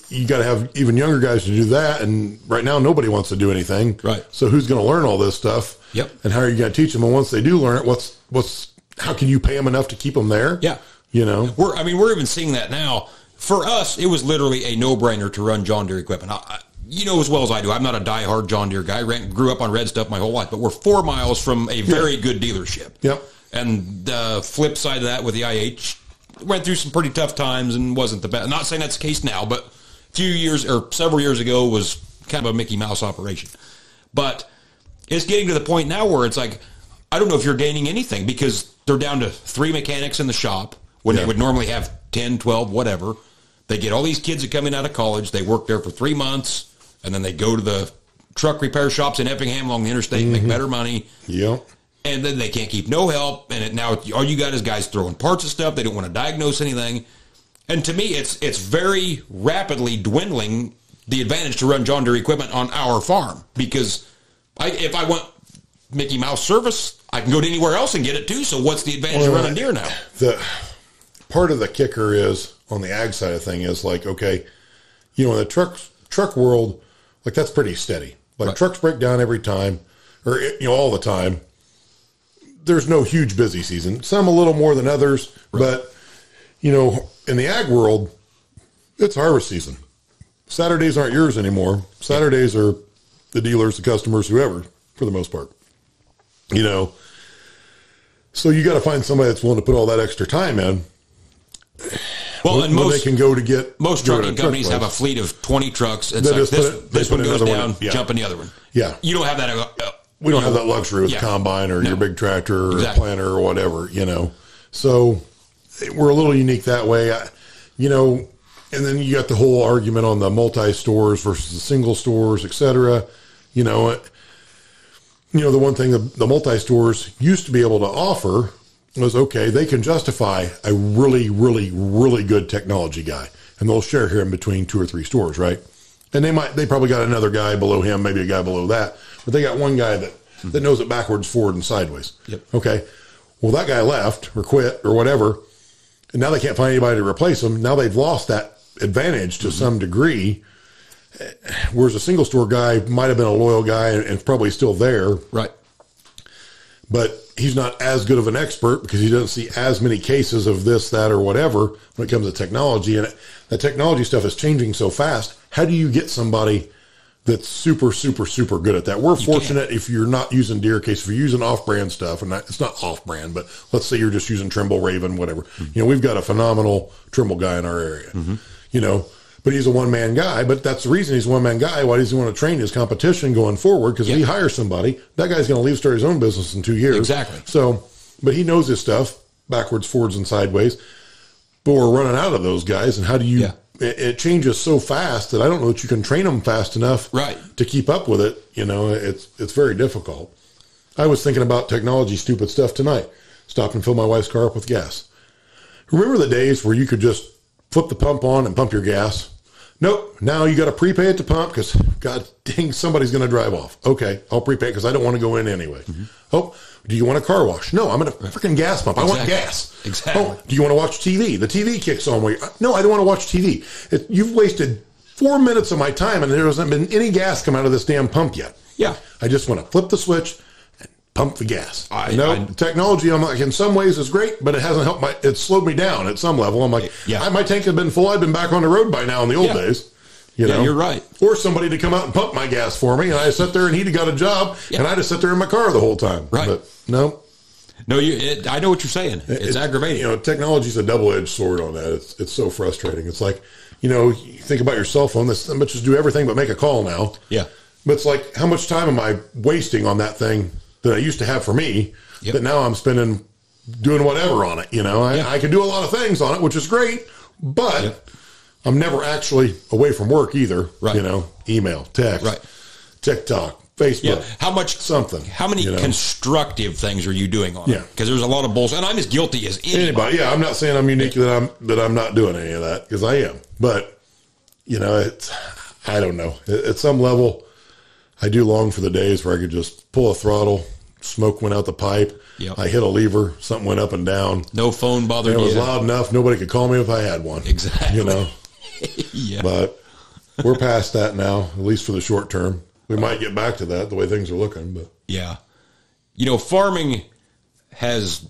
you got to have even younger guys to do that. And right now, nobody wants to do anything. Right. So who's going to learn all this stuff? Yep. And how are you going to teach them? And once they do learn it, what's what's how can you pay them enough to keep them there? Yeah. You know. We're, I mean, we're even seeing that now. For us, it was literally a no-brainer to run John Deere equipment. I, I, you know as well as I do, I'm not a die-hard John Deere guy. Ran, grew up on red stuff my whole life, but we're four miles from a very good dealership. Yep. And the flip side of that with the IH, went through some pretty tough times and wasn't the best. I'm Not saying that's the case now, but a few years or several years ago was kind of a Mickey Mouse operation. But it's getting to the point now where it's like, I don't know if you're gaining anything because they're down to three mechanics in the shop when Yeah. they would normally have 10, 12, whatever. They get all these kids that come in out of college. They work there for three months and then they go to the truck repair shops in Effingham along the interstate and make mm-hmm. better money Yep. and then they can't keep no help. And it, now all you got is guys throwing parts of stuff. They don't want to diagnose anything. And to me, it's it's very rapidly dwindling the advantage to run John Deere equipment on our farm because I, if I want Mickey Mouse service, I can go to anywhere else and get it too. So what's the advantage of running Deere now? the part of the kicker is on the ag side of thing is like okay you know in the truck truck world like that's pretty steady. Like Right. trucks break down every time or you know all the time. There's no huge busy season. Some a little more than others but you know in the ag world it's harvest season. Saturdays aren't yours anymore. Saturdays are the dealers the customers whoever for the most part you know? So you got to find somebody that's willing to put all that extra time in Well, and where most they can go to get most trucking truck companies have a fleet of twenty trucks. It's They like this, it- this one goes one down, in. Yeah. jump in the other one. Yeah. you don't have that. Uh, uh, We don't have know, that luxury with Yeah. combine or No. your big tractor or Exactly. planter or whatever, you know. So we're a little unique that way, I, you know. And then you got the whole argument on the multi stores versus the single stores, etc. You know, you know the one thing the, the multi stores used to be able to offer was okay. They can justify a really, really, really good technology guy, and they'll share him between two or three stores, right? And they might they probably got another guy below him, maybe a guy below that, but they got one guy that that knows it backwards, forward, and sideways. Yep. Okay. Well, that guy left or quit or whatever, and now they can't find anybody to replace him. Now they've lost that advantage to mm-hmm. some degree. Whereas a single store guy might have been a loyal guy and, and probably still there, right. but he's not as good of an expert because he doesn't see as many cases of this, that, or whatever when it comes to technology. And the technology stuff is changing so fast. How do you get somebody that's super, super, super good at that? We're fortunate if you're not using Deere Case, if you're using off-brand stuff, and not, it's not off-brand, but let's say you're just using Trimble, Raven, whatever. Mm-hmm. You know, we've got a phenomenal Trimble guy in our area. Mm-hmm. You know. But he's a one man guy. But that's the reason he's a one man guy. Why does he want to train his competition going forward? Because if he hires somebody, that guy's going to leave start his own business in two years. Exactly. So, but he knows his stuff backwards, forwards, and sideways. But we're running out of those guys. And how do you? Yeah. It, it changes so fast that I don't know that you can train them fast enough, Right. to keep up with it. You know, it's it's very difficult. I was thinking about technology, stupid stuff tonight. Stopped and filled my wife's car up with gas. Remember the days where you could just flip the pump on and pump your gas? Nope. Now you got to prepay at the pump because God dang, somebody's going to drive off. Okay, I'll prepay because I don't want to go in anyway. Mm-hmm. Oh, do you want a car wash? No, I'm going a freaking gas pump. I want gas. Exactly. Oh, do you want to watch TV? The TV kicks on. Where no, I don't want to watch TV. It, you've wasted four minutes of my time, and there hasn't been any gas come out of this damn pump yet. Yeah. I just want to flip the switch pump the gas. I- no I- technology. I'm like in some ways is great, but it hasn't helped my. It slowed me down at some level. I'm like, Yeah. I, my tank had been full. I'd been back on the road by now in the old Yeah. days. You Yeah, know, you're right. Or somebody to come out and pump my gas for me, and I sat there and he'd got a job, Yeah. and I'd have sat there in my car the whole time. Right. But no, No, you. It, I know what you're saying. It's, aggravating. You know, technology's a double edged sword on that. It's it's so frustrating. It's like, you know, you think about your cell phone. This much just do everything but make a call now. yeah. But it's like, how much time am I wasting on that thing that I used to have for me Yep. that now I'm spending doing whatever on it? You know, I, Yeah. I can do a lot of things on it, which is great, but Yep. I'm never actually away from work either. Right. You know, email, text, Right. TikTok, Facebook, Yeah. How much? something. How many you know? constructive things are you doing on? Yeah. Because there's a lot of bullshit, and I'm as guilty as anybody. anybody. Yeah, I'm not saying I'm unique that I'm that I'm not doing any of that because I am. But you know, it's I don't know. At, at some level, I do long for the days where I could just pull a throttle, smoke went out the pipe. Yep. I hit a lever, something went up and down. No phone bothered It was you. loud enough, nobody could call me if I had one. Exactly. You know, yeah. but we're past that now, at least for the short term. We might get back to that the way things are looking, but Yeah. You know, farming has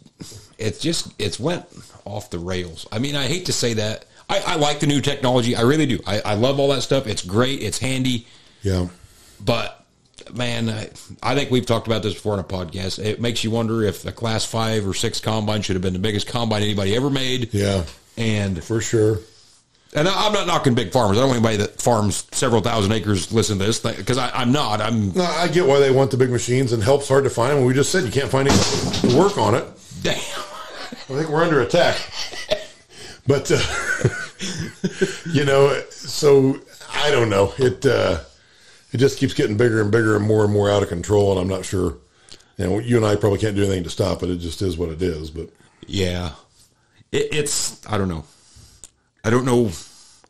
it's just it's went off the rails. I mean, I hate to say that. I, I like the new technology. I really do. I, I love all that stuff. It's great. It's handy. yeah. But man, I, I think we've talked about this before in a podcast. It makes you wonder if the class five or six combine should have been the biggest combine anybody ever made. Yeah, And for sure. and I- I'm not knocking big farmers. I don't want anybody that farms several thousand acres listen to this because I'm not. I'm No, I get why they want the big machines, and help's hard to find. And we just said you can't find anything to work on it. damn. I think we're under attack. But uh, you know, so I don't know. It uh, it just keeps getting bigger and bigger and more and more out of control, and I'm not sure. You know, you and I probably can't do anything to stop it. It just is what it is. But Yeah. It, it's, I don't know. I don't know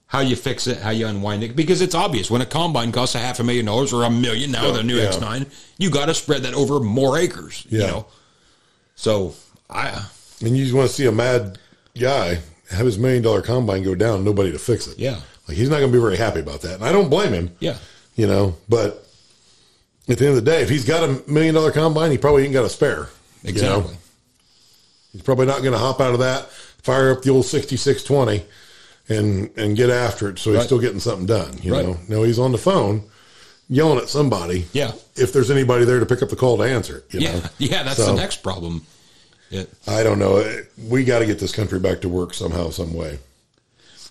how you fix it, how you unwind it, because it's obvious when a combine costs a half a million dollars or a million now, the new Yeah. X9, you got to spread that over more acres, you Yeah. know? So I, and you just want to see a mad guy have his million dollar combine go down, nobody to fix it. Yeah. like he's not going to be very happy about that, and I don't blame him. yeah, you know, but at the end of the day, if he's got a million dollar combine, he probably ain't got a spare. you know? exactly. He's probably not going to hop out of that, fire up the old 6620 and, and get after it. So he's Right. still getting something done. You Right. know, no, he's on the phone yelling at somebody. Yeah. If there's anybody there to pick up the call to answer it, Yeah. know? Yeah. That's So, the next problem. It, I don't know. Uh, we got to get this country back to work somehow, some way.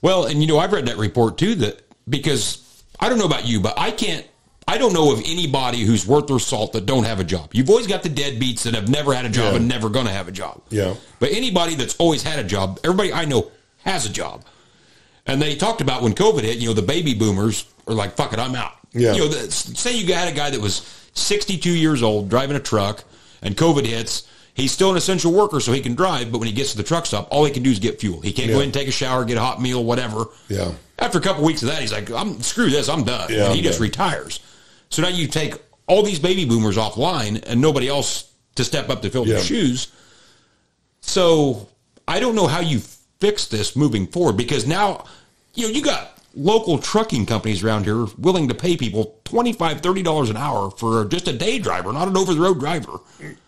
Well, and you know, I've read that report too that because I don't know about you, but I can't I don't know of anybody who's worth their salt that don't have a job. You've always got the deadbeats that have never had a job Yeah. and never gonna have a job. Yeah. But anybody that's always had a job, everybody I know has a job. And they talked about when COVID hit, you know, the baby boomers are like, fuck it, I'm out. Yeah. You know, the, say you had a guy that was 62 years old driving a truck and COVID hits. He's still an essential worker, so he can drive, but when he gets to the truck stop, all he can do is get fuel. He can't go in and take a shower, get a hot meal, whatever. Yeah. After a couple weeks of that, he's like, "I'm screw this, I'm done." Yeah, and he I'm just done. retires. So now you take all these baby boomers offline and nobody else to step up to fill Yeah. their shoes. So I don't know how you fix this moving forward because now, you know, you got local trucking companies around here willing to pay people $25, $30 an hour for just a day driver, not an over the road driver.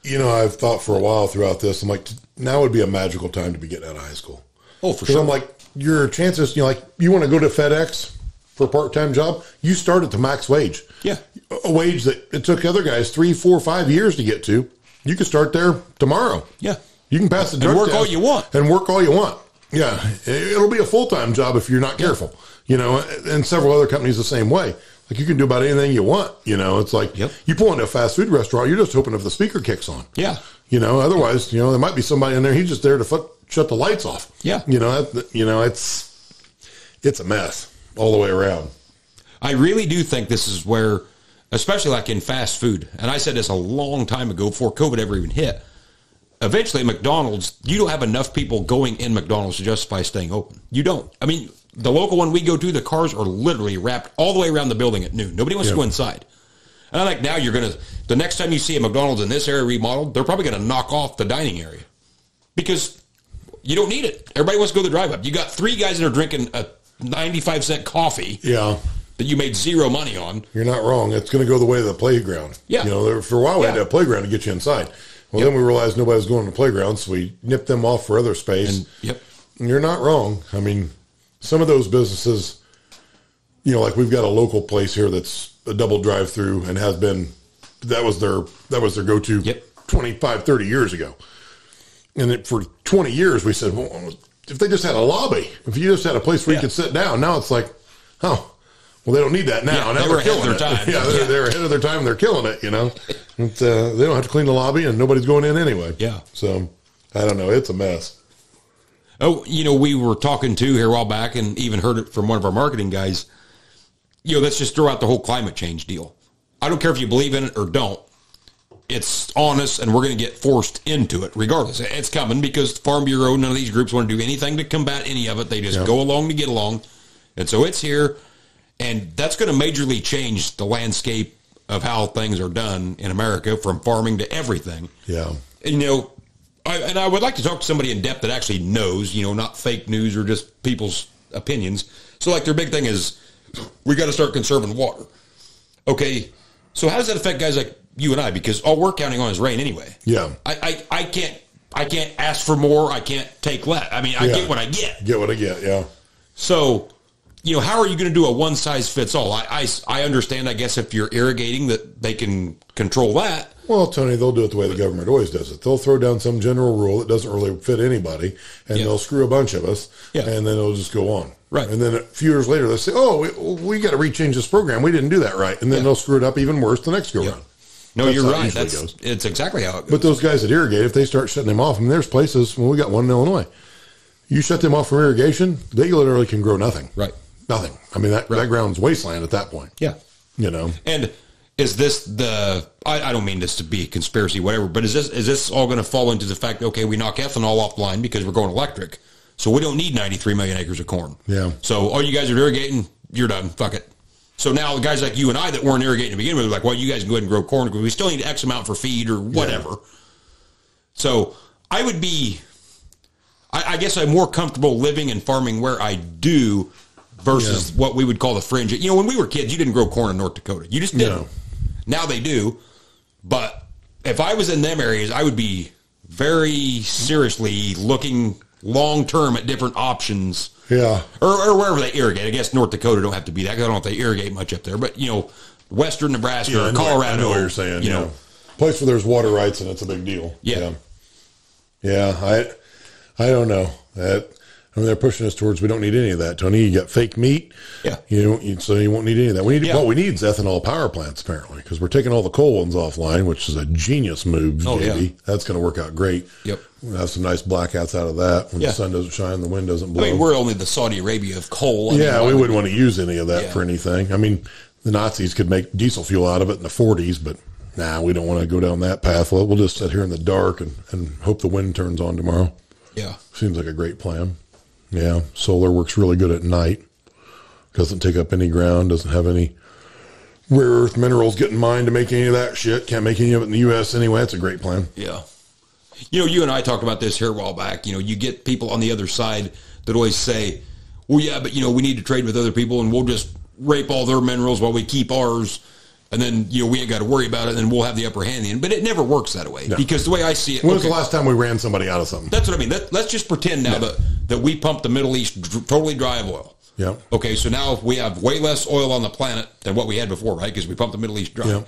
You know, I've thought for a while throughout this, I'm like, now would be a magical time to be getting out of high school. Oh, for sure. I'm like, your chances, you know, like you want to go to FedEx for a part time job, you start at the max wage. Yeah. A wage that it took other guys three, four, five years to get to. You can start there tomorrow. Yeah. You can pass the And work test all you want. And work all you want. Yeah. It'll be a full time job if you're not careful. You know, and several other companies the same way. Like you can do about anything you want. You know, it's like Yep. you pull into a fast food restaurant, you're just hoping if the speaker kicks on. Yeah. You know, otherwise, you know, there might be somebody in there. He's just there to fuck, shut the lights off. Yeah. You know, that, you know, it's it's a mess all the way around. I really do think this is where, especially like in fast food, and I said this a long time ago before COVID ever even hit. Eventually, McDonald's, you don't have enough people going in McDonald's to justify staying open. You don't. I mean, the local one we go to, the cars are literally wrapped all the way around the building at noon. Nobody wants to go inside. And I think now you're going to, the next time you see a McDonald's in this area remodeled, they're probably going to knock off the dining area because you don't need it. Everybody wants to go to the drive up. You got three guys that are drinking a 95 cent coffee Yeah. that you made zero money on. You're not wrong. It's going to go the way of the playground. Yeah. You know, for a while we had Yeah. a playground to get you inside. Well, Yep. then we realized nobody was going to the playground, so we nipped them off for other space. And yep. You're not wrong. I mean, some of those businesses, you know, like we've got a local place here that's a double drive through and has been, that was their, that was their go to Yep. 25, 30 years ago. And it, for 20 years, we said, well, if they just had a lobby, if you just had a place where Yeah. you could sit down, now it's like, oh, well, they don't need that now. Yeah, now they they're were ahead of killing their it. time. Yeah, they're, Yeah. they're ahead of their time. They're killing it. You know, uh, they don't have to clean the lobby, and nobody's going in anyway. Yeah. So I don't know. It's a mess. Oh, you know, we were talking to here a while back and even heard it from one of our marketing guys. You know, let's just throw out the whole climate change deal. I don't care if you believe in it or don't. It's honest and we're going to get forced into it regardless. It's coming because the Farm Bureau, none of these groups want to do anything to combat any of it. They just Yeah. go along to get along. And so it's here. And that's going to majorly change the landscape of how things are done in America from farming to everything Yeah. you know, I, and I would like to talk to somebody in depth that actually knows, you know, not fake news or just people's opinions. So, like, their big thing is we got to start conserving water. Okay, so how does that affect guys like you and I? Because all we're counting on is rain anyway. Yeah. I, I, I can't I can't ask for more. I can't take less. I mean, I Yeah. get what I get. Get what I get. Yeah. So, you know, how are you going to do a one size fits all? I, I, I understand, I guess, if you're irrigating, that they can control that. Well, Tony, they'll do it the way the government always does it. They'll throw down some general rule that doesn't really fit anybody, and Yeah. they'll screw a bunch of us, Yeah. and then it'll just go on. Right. And then a few years later, they'll say, "Oh, we, we got to rechange this program. We didn't do that right," and then Yeah. they'll screw it up even worse the next go round. No, That's you're how it right. That's goes. it's exactly how it goes. But those guys that irrigate, if they start shutting them off, I mean, there's places. Well, we got one in Illinois. You shut them off from irrigation, they literally can grow nothing. right. Nothing. I mean, that, that ground's wasteland at that point. Yeah. You know. And is this the? I, I don't mean this to be a conspiracy, whatever. But is this is this all going to fall into the fact? Okay, we knock ethanol offline because we're going electric, so we don't need 93 million acres of corn. Yeah. So all you guys are irrigating, you're done. Fuck it. So now the guys like you and I that weren't irrigating to begin with are like, well, you guys can go ahead and grow corn because we still need X amount for feed or whatever. So I would be, I, I guess I'm more comfortable living and farming where I do versus what we would call the fringe. You know, when we were kids, you didn't grow corn in North Dakota. You just didn't. No. Now they do. But if I was in them areas, I would be very seriously looking long term at different options Yeah. or, or wherever they irrigate. I guess North Dakota don't have to be that I don't know if they irrigate much up there. But you know, Western Nebraska I or Colorado, I know what you're saying. You yeah. know, place where there's water rights and it's a big deal. Yeah. yeah. Yeah, I, I don't know that. I mean, they're pushing us towards we don't need any of that, Tony. You got fake meat. Yeah. You so you won't need any of that. We need Yeah. what we need is ethanol power plants apparently because we're taking all the coal ones offline, which is a genius move. Oh, yeah. That's going to work out great. Yep. We'll have some nice blackouts out of that when Yeah. the sun doesn't shine, the wind doesn't I blow. mean, we're only the Saudi Arabia of coal. I yeah, mean, we wouldn't want to use any of that Yeah. for anything. I mean, the Nazis could make diesel fuel out of it in the 40s, but nah, we don't want to go down that path. Well, we'll just sit here in the dark and, and hope the wind turns on tomorrow. Yeah. Seems like a great plan. Yeah, solar works really good at night. Doesn't take up any ground. Doesn't have any rare earth minerals getting mined to make any of that shit. Can't make any of it in the U.S. anyway. That's a great plan. Yeah. You know, you and I talked about this here a while back. You know, you get people on the other side that always say, well, yeah, but, you know, we need to trade with other people and we'll just rape all their minerals while we keep ours. And then, you know, we ain't got to worry about it and we'll have the upper hand. in. But it never works that way because the way I see it, When was the last time we ran somebody out of something? that's what I mean. Let, let's just pretend now that, that we pump the Middle East totally dry of oil. Yeah. Okay, so now we have way less oil on the planet than what we had before, right? Because we pumped the Middle East dry. Yeah.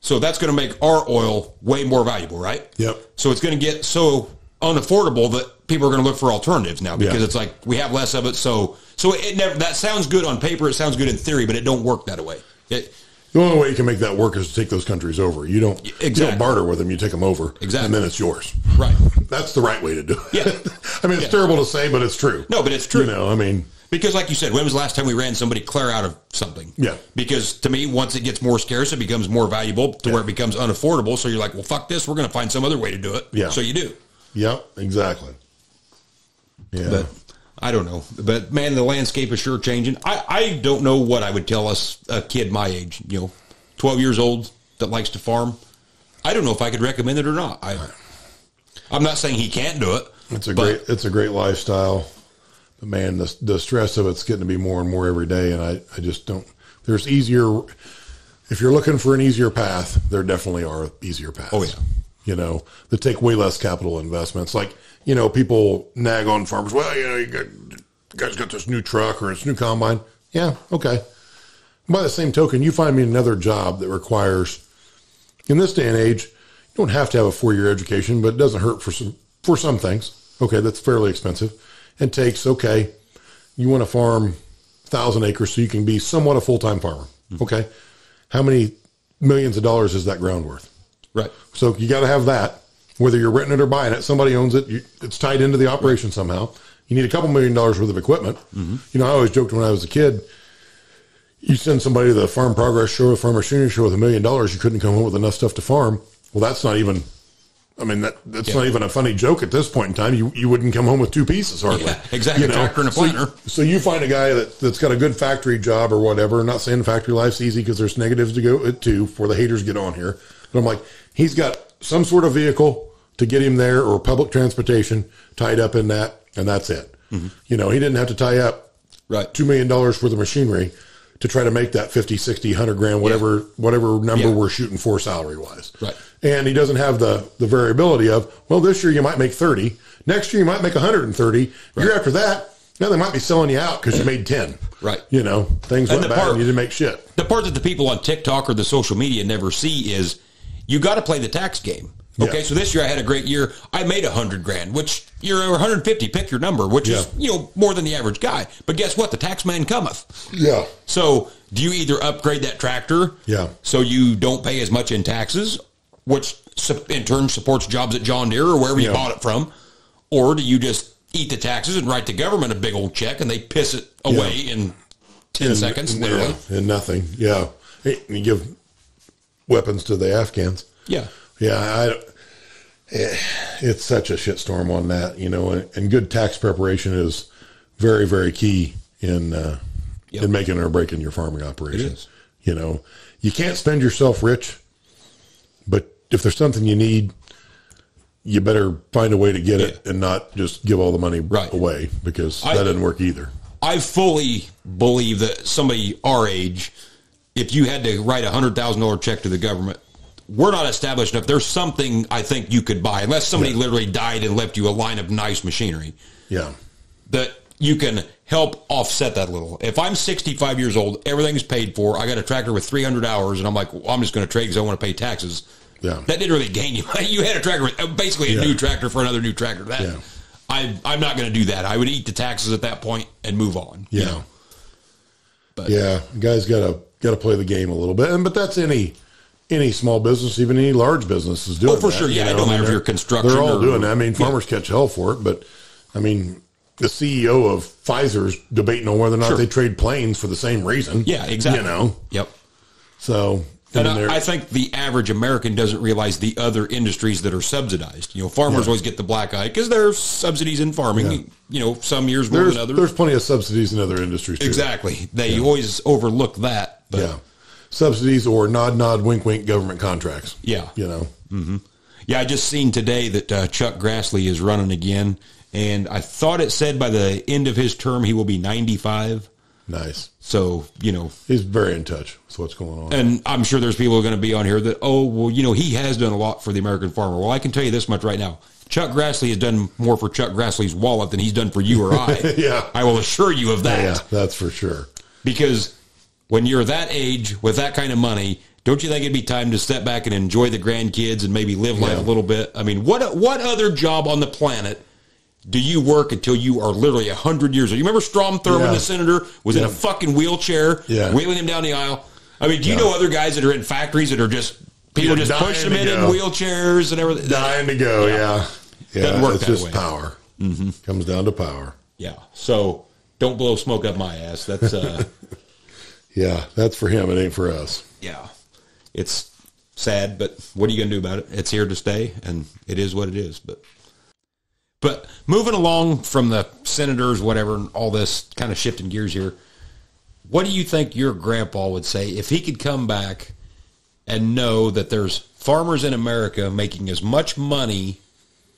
So that's going to make our oil way more valuable, right? Yep. So it's going to get so unaffordable that people are going to look for alternatives now because Yeah. it's like we have less of it. So so it never that sounds good on paper. It sounds good in theory, but it don't work that way. It, The only way you can make that work is to take those countries over. You don't, you don't barter with them. You take them over, Exactly. and then it's yours. right. That's the right way to do it. Yeah. I mean, it's Yeah. terrible to say, but it's true. No, but it's true. You know, I mean, Because, like you said, when was the last time we ran somebody clear out of something? Yeah. Because to me, once it gets more scarce, it becomes more valuable to where it becomes unaffordable. So you're like, well, fuck this. We're going to find some other way to do it. Yeah. So you do. yep, exactly. Yeah. But I don't know. But man, the landscape is sure changing. I, I don't know what I would tell us a kid my age, you know, 12 years old that likes to farm. I don't know if I could recommend it or not. I, I'm not saying he can't do it. It's a but- great it's a great lifestyle. But man, the the stress of it's getting to be more and more every day and I, I just don't there's easier if you're looking for an easier path, there definitely are easier paths. Oh, yeah. You know, that take way less capital investments. Like, you know, people nag on farmers, well, you know, you got you guys got this new truck or this new combine. Yeah, okay. By the same token, you find me another job that requires in this day and age, you don't have to have a four year education, but it doesn't hurt for some for some things. Okay, that's fairly expensive. And takes, okay, you want to farm thousand acres so you can be somewhat a full time farmer. Mm-hmm. Okay. How many millions of dollars is that ground worth? Right. So you got to have that. Whether you're renting it or buying it, somebody owns it. You, it's tied into the operation somehow. You need a couple million dollars worth of equipment. Mm-hmm. You know, I always joked when I was a kid, you send somebody to the farm progress show or farm machinery show with a million dollars, you couldn't come home with enough stuff to farm. Well, that's not even. I mean, that that's Yeah. not even a funny joke at this point in time. You you wouldn't come home with two pieces hardly. Yeah, exactly. Tractor and a So- planter. So, you find a guy that that's got a good factory job or whatever. Not saying factory life's easy because there's negatives to go uh, to before the haters get on here. But I'm like, he's got some sort of vehicle to get him there or public transportation tied up in that, and that's it. You know, he didn't have to tie up Mm-hmm. Right. two million dollars worth of machinery to try to make that 50 60 100 grand whatever whatever number Yeah. we're shooting for salary wise Right. and he doesn't have the the variability of well this year you might make 30 next year you might make 130 year after that now they might be selling you out because you made 10 Right. you know things And went the bad part- and you didn't make shit The part that the people on TikTok or the social media never see is you got to play the tax game. Okay, Yeah. so this year I had a great year. I made a hundred grand, which you're 150. Pick your number, which is you know more than the average guy. But guess what? The tax man cometh. yeah So do you either upgrade that tractor, Yeah. so you don't pay as much in taxes, which in turn supports jobs at John Deere or wherever you bought it from, or do you just eat the taxes and write the government a big old check and they piss it away in ten And- seconds, literally? yeah, and nothing yeah Hey, and you give weapons to the afghans Yeah. Yeah, I, eh, it's such a shitstorm on that, you know, and, and good tax preparation is very, very key in uh, Yep. in making or breaking your farming operation. You know, you can't spend yourself rich, but if there's something you need, you better find a way to get it and not just give all the money Right. away because I- that doesn't work either. I fully believe that somebody our age, if you had to write a hundred thousand dollar check to the government, we're not established enough. There's something I think you could buy, unless somebody Yeah. literally died and left you a line of nice machinery, Yeah, that you can help offset that a little. If I'm 65 years old, everything's paid for. I got a tractor with 300 hours, and I'm like, well, I'm just going to trade because I want to pay taxes. Yeah. that didn't really gain you. You had a tractor, with, basically a Yeah. new tractor for another new tractor. That Yeah. I, I'm not going to do that. I would eat the taxes at that point and move on. You Yeah. know? But yeah, guys got to got to play the game a little bit, and but that's any any small business, even any large business is doing. Oh, for that, sure. you Yeah, it know? don't I mean, matter if you're construction They're all or- doing that. I mean, farmers catch hell for it, but I mean, the CEO of Pfizer's debating on whether or not Sure. they trade planes for the same reason. yeah, exactly. You know, Yep. so I And I, I think the average American doesn't realize the other industries that are subsidized. You know, farmers Yeah. always get the black eye because there's subsidies in farming. You know, some years more there's than others. there's plenty of subsidies in other industries too. exactly. They always overlook that. But Yeah, subsidies or nod nod wink wink government contracts. Yeah. you know. Yeah, I just seen today that uh, Chuck Grassley is running again, and I thought it said by the end of his term he will be 95. Nice. So you know, He's very in touch with what's going on. and I'm sure there's people are going to be on here that oh well, you know, he has done a lot for the American farmer. Well, I can tell you this much right now: Chuck Grassley has done more for Chuck Grassley's wallet than he's done for you or I. Yeah. I will assure you of that. yeah, that's for sure. because when you're that age with that kind of money, don't you think it'd be time to step back and enjoy the grandkids and maybe live life Yeah. a little bit? I mean, what what other job on the planet do you work until you are literally hundred years old? You remember Strom Thurmond, Yeah. the senator, was in a fucking wheelchair, Yeah. wheeling him down the aisle. I mean, do you know other guys that are in factories that are just people Yeah, just push them in in wheelchairs and everything? Dying to go, yeah. Yeah, Doesn't work it's just way. power. Mm-hmm. Comes down to power. Yeah. So don't blow smoke up my ass. That's uh, Yeah, that's for him. It ain't for us. yeah, it's sad, but what are you going to do about it? It's here to stay, and it is what it is. But but moving along from the senators, whatever, and all this kind of shifting gears here. What do you think your grandpa would say if he could come back and know that there's farmers in America making as much money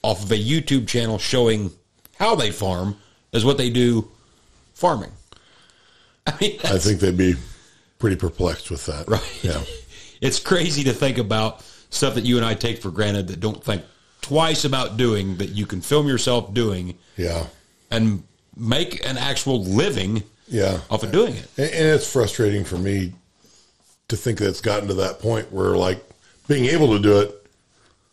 off of a YouTube channel showing how they farm as what they do farming? I mean, I think they'd be pretty perplexed with that. Right. Yeah. it's crazy to think about stuff that you and I take for granted that don't think twice about doing that you can film yourself doing Yeah. and make an actual living Yeah. off of doing it. And, it's frustrating for me to think that it's gotten to that point where like being able to do it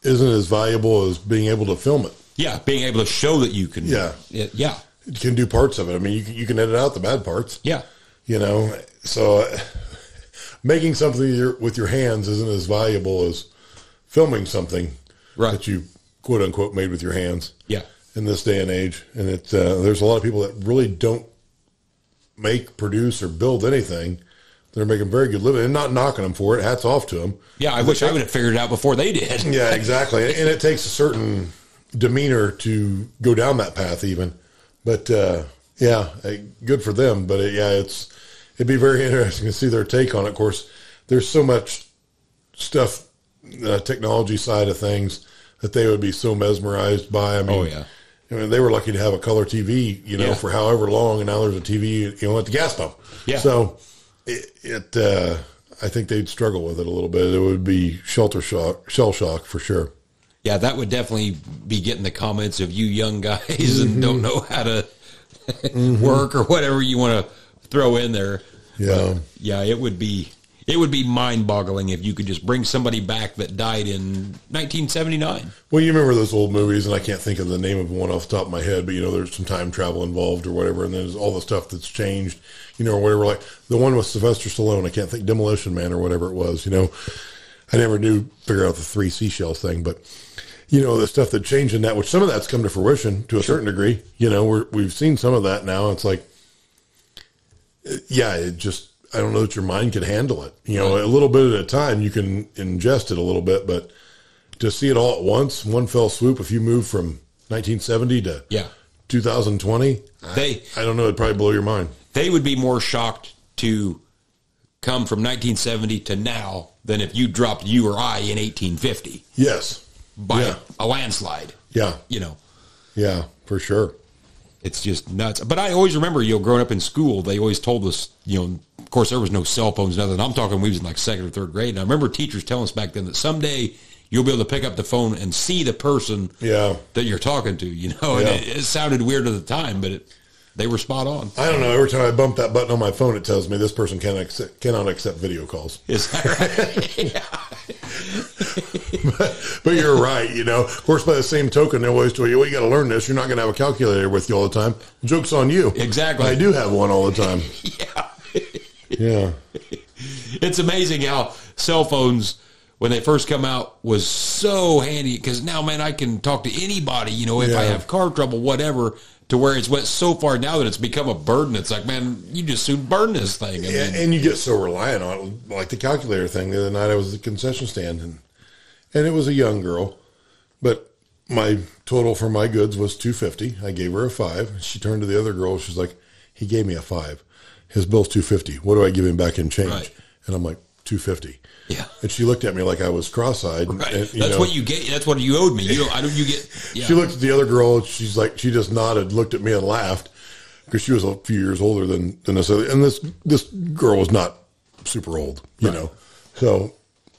isn't as valuable as being able to film it. Yeah, being able to show that you can. Yeah. It- yeah. You can do parts of it. I mean, you can, you can edit out the bad parts. Yeah. You know, so uh, making something with your, with your hands isn't as valuable as filming something Right. that you quote unquote made with your hands Yeah. in this day and age. And it uh, there's a lot of people that really don't make, produce, or build anything. They're making very good living and not knocking them for it. Hats off to them. Yeah. I wish I would have figured it out before they did. Yeah, exactly. and it takes a certain demeanor to go down that path, even. But uh, yeah, good for them. But uh, yeah, it's it'd be very interesting to see their take on it. Of course, there's so much stuff, uh, technology side of things that they would be so mesmerized by. I mean, Oh, yeah. I mean, they were lucky to have a color TV, you know, Yeah. for however long, and now there's a TV, you know, at the gas pump. Yeah. So it, it uh, I think they'd struggle with it a little bit. It would be shelter shock, shell shock for sure. Yeah, that would definitely be getting the comments of you young guys and don't know how to work or whatever you want to throw in there. Yeah. Yeah, it would be it would be mind boggling if you could just bring somebody back that died in 1979. Well, you remember those old movies, and I can't think of the name of one off the top of my head, but you know, there's some time travel involved or whatever, and there's all the stuff that's changed, you know, or whatever. Like the one with Sylvester Stallone, I can't think Demolition Man or whatever it was. You know, I never knew figure out the three seashells thing, but you know, the stuff that changed in that, which some of that's come to fruition to a certain degree. You know, we're, we've seen some of that now. It's like, yeah, it just I don't know that your mind can handle it. You know, a little bit at a time, you can ingest it a little bit, but to see it all at once, one fell swoop, if you move from 1970 to Yeah. 2020, They I don't know, it'd probably blow your mind. they would be more shocked to come from 1970 to now than if you dropped you or I in 1850 Yes. by Yeah. a landslide. Yeah. You know, Yeah, for sure. It's just nuts. But I always remember, you know, growing up in school, they always told us, you know, of course there was no cell phones, nothing. I'm talking we was in like second or third grade. And I remember teachers telling us back then that someday you'll be able to pick up the phone and see the person Yeah. that you're talking to, you know, and Yeah. it, it sounded weird at the time, but it, they were spot on. I don't know. Every time I bump that button on my phone, it tells me this person can accept, cannot accept video calls. Is that right? But you're right. You know, of course, by the same token, they always tell you, well, you got to learn this. You're not going to have a calculator with you all the time. Joke's on you. Exactly. I do have one all the time. yeah. Yeah. it's amazing how cell phones when they first come out was so handy because now man i can talk to anybody you know if i have car trouble whatever to where it's went so far now that it's become a burden it's like man you just soon burn this thing I mean, And, you get so reliant on it, like the calculator thing. The other night, I was at the concession stand, and and it was a young girl, but my total for my goods was two fifty. I gave her a five. She turned to the other girl. She's like, "He gave me a five. His bill's two fifty. What do I give him back in change?" Right. And I'm like, 250 yeah And she looked at me like I was cross-eyed. right and, that's know, what you get that's what you owed me you know i don't you get yeah She looked at the other girl. and She's like, she just nodded, looked at me, and laughed because she was a few years older than than this. other- And this this girl was not super old, you Right. know. So,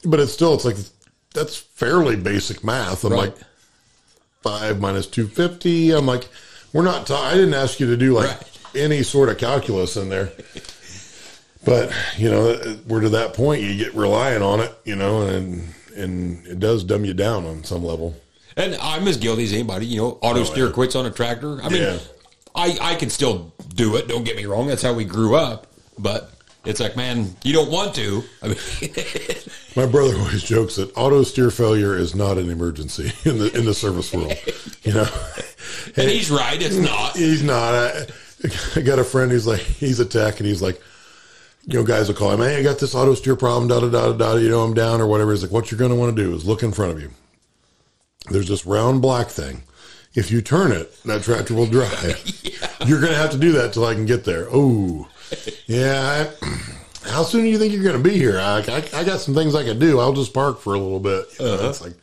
but it's still, it's like that's fairly basic math. I'm Right. like five minus two fifty. I'm like, we're not. Ta- I didn't ask you to do like Right. any sort of calculus in there. But you know, we're to that point. You get relying on it, you know, and and it does dumb you down on some level. And I'm as guilty as anybody. You know, auto oh, steer yeah. quits on a tractor. I mean, Yeah. I I can still do it. Don't get me wrong. That's how we grew up. But it's like, man, you don't want to. I mean, My brother always jokes that auto steer failure is not an emergency in the in the service world. You know, and he's right. It's not. he's not. I, I got a friend. who's like he's a tech, and he's like, you know, guys will call him. Hey, I got this auto steer problem. Da da da da. da You know, I'm down or whatever. He's like, what you're going to want to do is look in front of you. There's this round black thing. If you turn it, that tractor will drive. You're going to have to do that till I can get there. Oh, yeah. I, how soon do you think you're going to be here? I, I, I got some things I could do. I'll just park for a little bit. You know, uh-huh. It's like,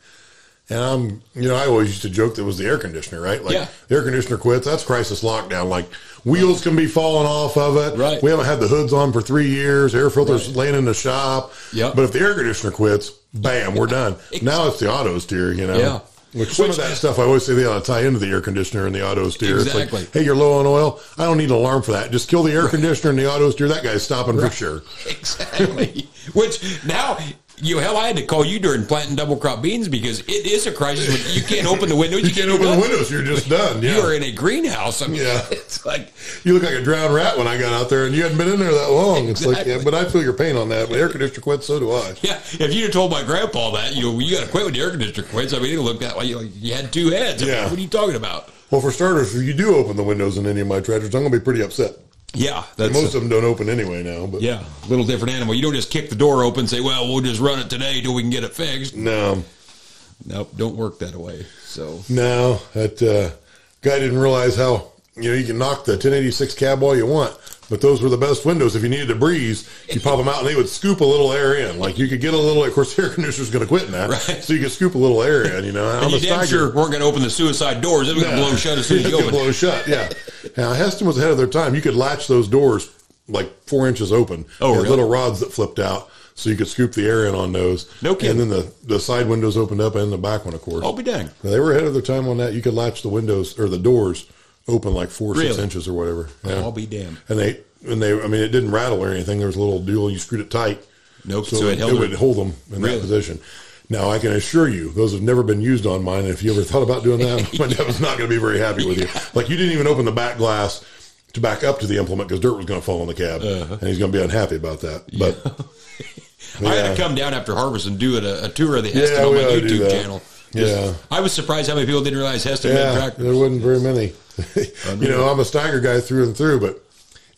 and I'm, you know, I always used to joke that it was the air conditioner, right? Like, Yeah. the air conditioner quits. That's crisis lockdown. Like, wheels can be falling off of it. Right. We haven't had the hoods on for three years. Air filters laying in the shop. Yeah. But if the air conditioner quits, bam, we're done. now it's the auto steer, you know? Yeah. Which some Which- of that stuff I always say they ought to tie into the air conditioner and the auto steer. Exactly. It's like, hey, you're low on oil. I don't need an alarm for that. Just kill the air conditioner and the auto steer. That guy's stopping for sure. Exactly. Which now You hell, I had to call you during planting double crop beans because it is a crisis. When you can't open the windows. You can't open the windows. You're just done. Yeah. You are in a greenhouse. I mean, Yeah. it's like You look like a drowned rat when I got out there, and you hadn't been in there that long. It's like, yeah, but I feel your pain on that. But air conditioner quits, so do I. yeah. If you'd have told my grandpa that, you know, you got to quit when the air conditioner quits. I mean, he looked at like you, like you had two heads. I mean, Yeah. what are you talking about? Well, for starters, if you do open the windows in any of my tractors, I'm going to be pretty upset. Yeah, most of them don't open anyway now. But yeah, little different animal. You don't just kick the door open and say, "Well, we'll just run it today till we can get it fixed." no, Nope, don't work that way. So no, that uh, guy didn't realize how you know you can knock the 1086 cab all you want, but those were the best windows. If you needed a breeze, you pop them out and they would scoop a little air in. Like you could get a little. Of course, the air conditioner's going to quit in that, Right. so you could scoop a little air in. You know, I'm and a you damn sure weren't going to open the suicide doors. It was going to blow shut as soon as you open. blow shut. Yeah. Now Hesston was ahead of their time. You could latch those doors like four inches open. Oh, really? little rods that flipped out, so you could scoop the air in on those. No kidding. And then the the side windows opened up, and the back one, of course. I'll be dang. Now, they were ahead of their time on that. You could latch the windows or the doors open like four or six inches or whatever. Yeah. I'll be damned. And they and they. I mean, it didn't rattle or anything. There was a little deal. You screwed it tight. Nope. So, So, it it, would hold them in Really? that position. Now I can assure you, those have never been used on mine. If you ever thought about doing that, my dad was not going to be very happy with you. Like you didn't even open the back glass to back up to the implement because dirt was going to fall in the cab, Uh-huh. and he's going to be unhappy about that. But I had to come down after harvest and do a, a tour of the Hesston Yeah, on my ought to do YouTube channel. Yeah. I was surprised how many people didn't realize Hesston yeah, tractors. there wasn't very many. you know, I'm a Steiger guy through and through, but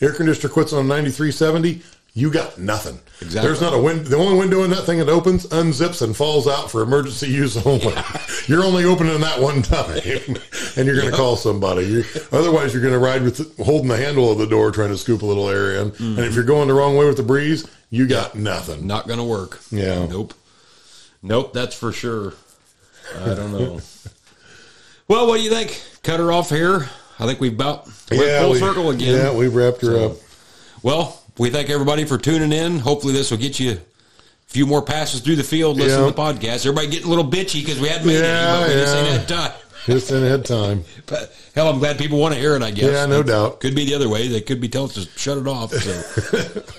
air conditioner quits on 9370. You got nothing. Exactly. There's not a wind. The only window in that thing that opens, unzips, and falls out for emergency use only. you're only opening that one time, and you're going to call somebody. you otherwise, you're going to ride with holding the handle of the door, trying to scoop a little air in. Mm-hmm. And if you're going the wrong way with the breeze, you got nothing. Not going to work. Yeah. Nope. Nope, that's for sure. I don't know. Well, what do you think? Cut her off here. I think we've about went full we- circle again. Yeah, we've wrapped her So- up. Well, we thank everybody for tuning in. Hopefully, this will get you a few more passes through the field listening Yeah. to the podcast. Everybody getting a little bitchy because we hadn't made Yeah, any, but we just ain't had time. Just in ahead time. But hell, I'm glad people want to hear it. I guess. Yeah, no doubt. Could be the other way. They could be telling us to shut it off. So,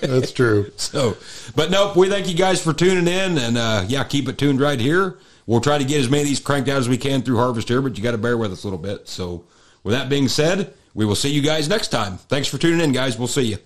That's true. so, but nope. We thank you guys for tuning in, and uh, yeah, keep it tuned right here. We'll try to get as many of these cranked out as we can through harvest here, but you got to bear with us a little bit. So, with that being said, we will see you guys next time. Thanks for tuning in, guys. We'll see you.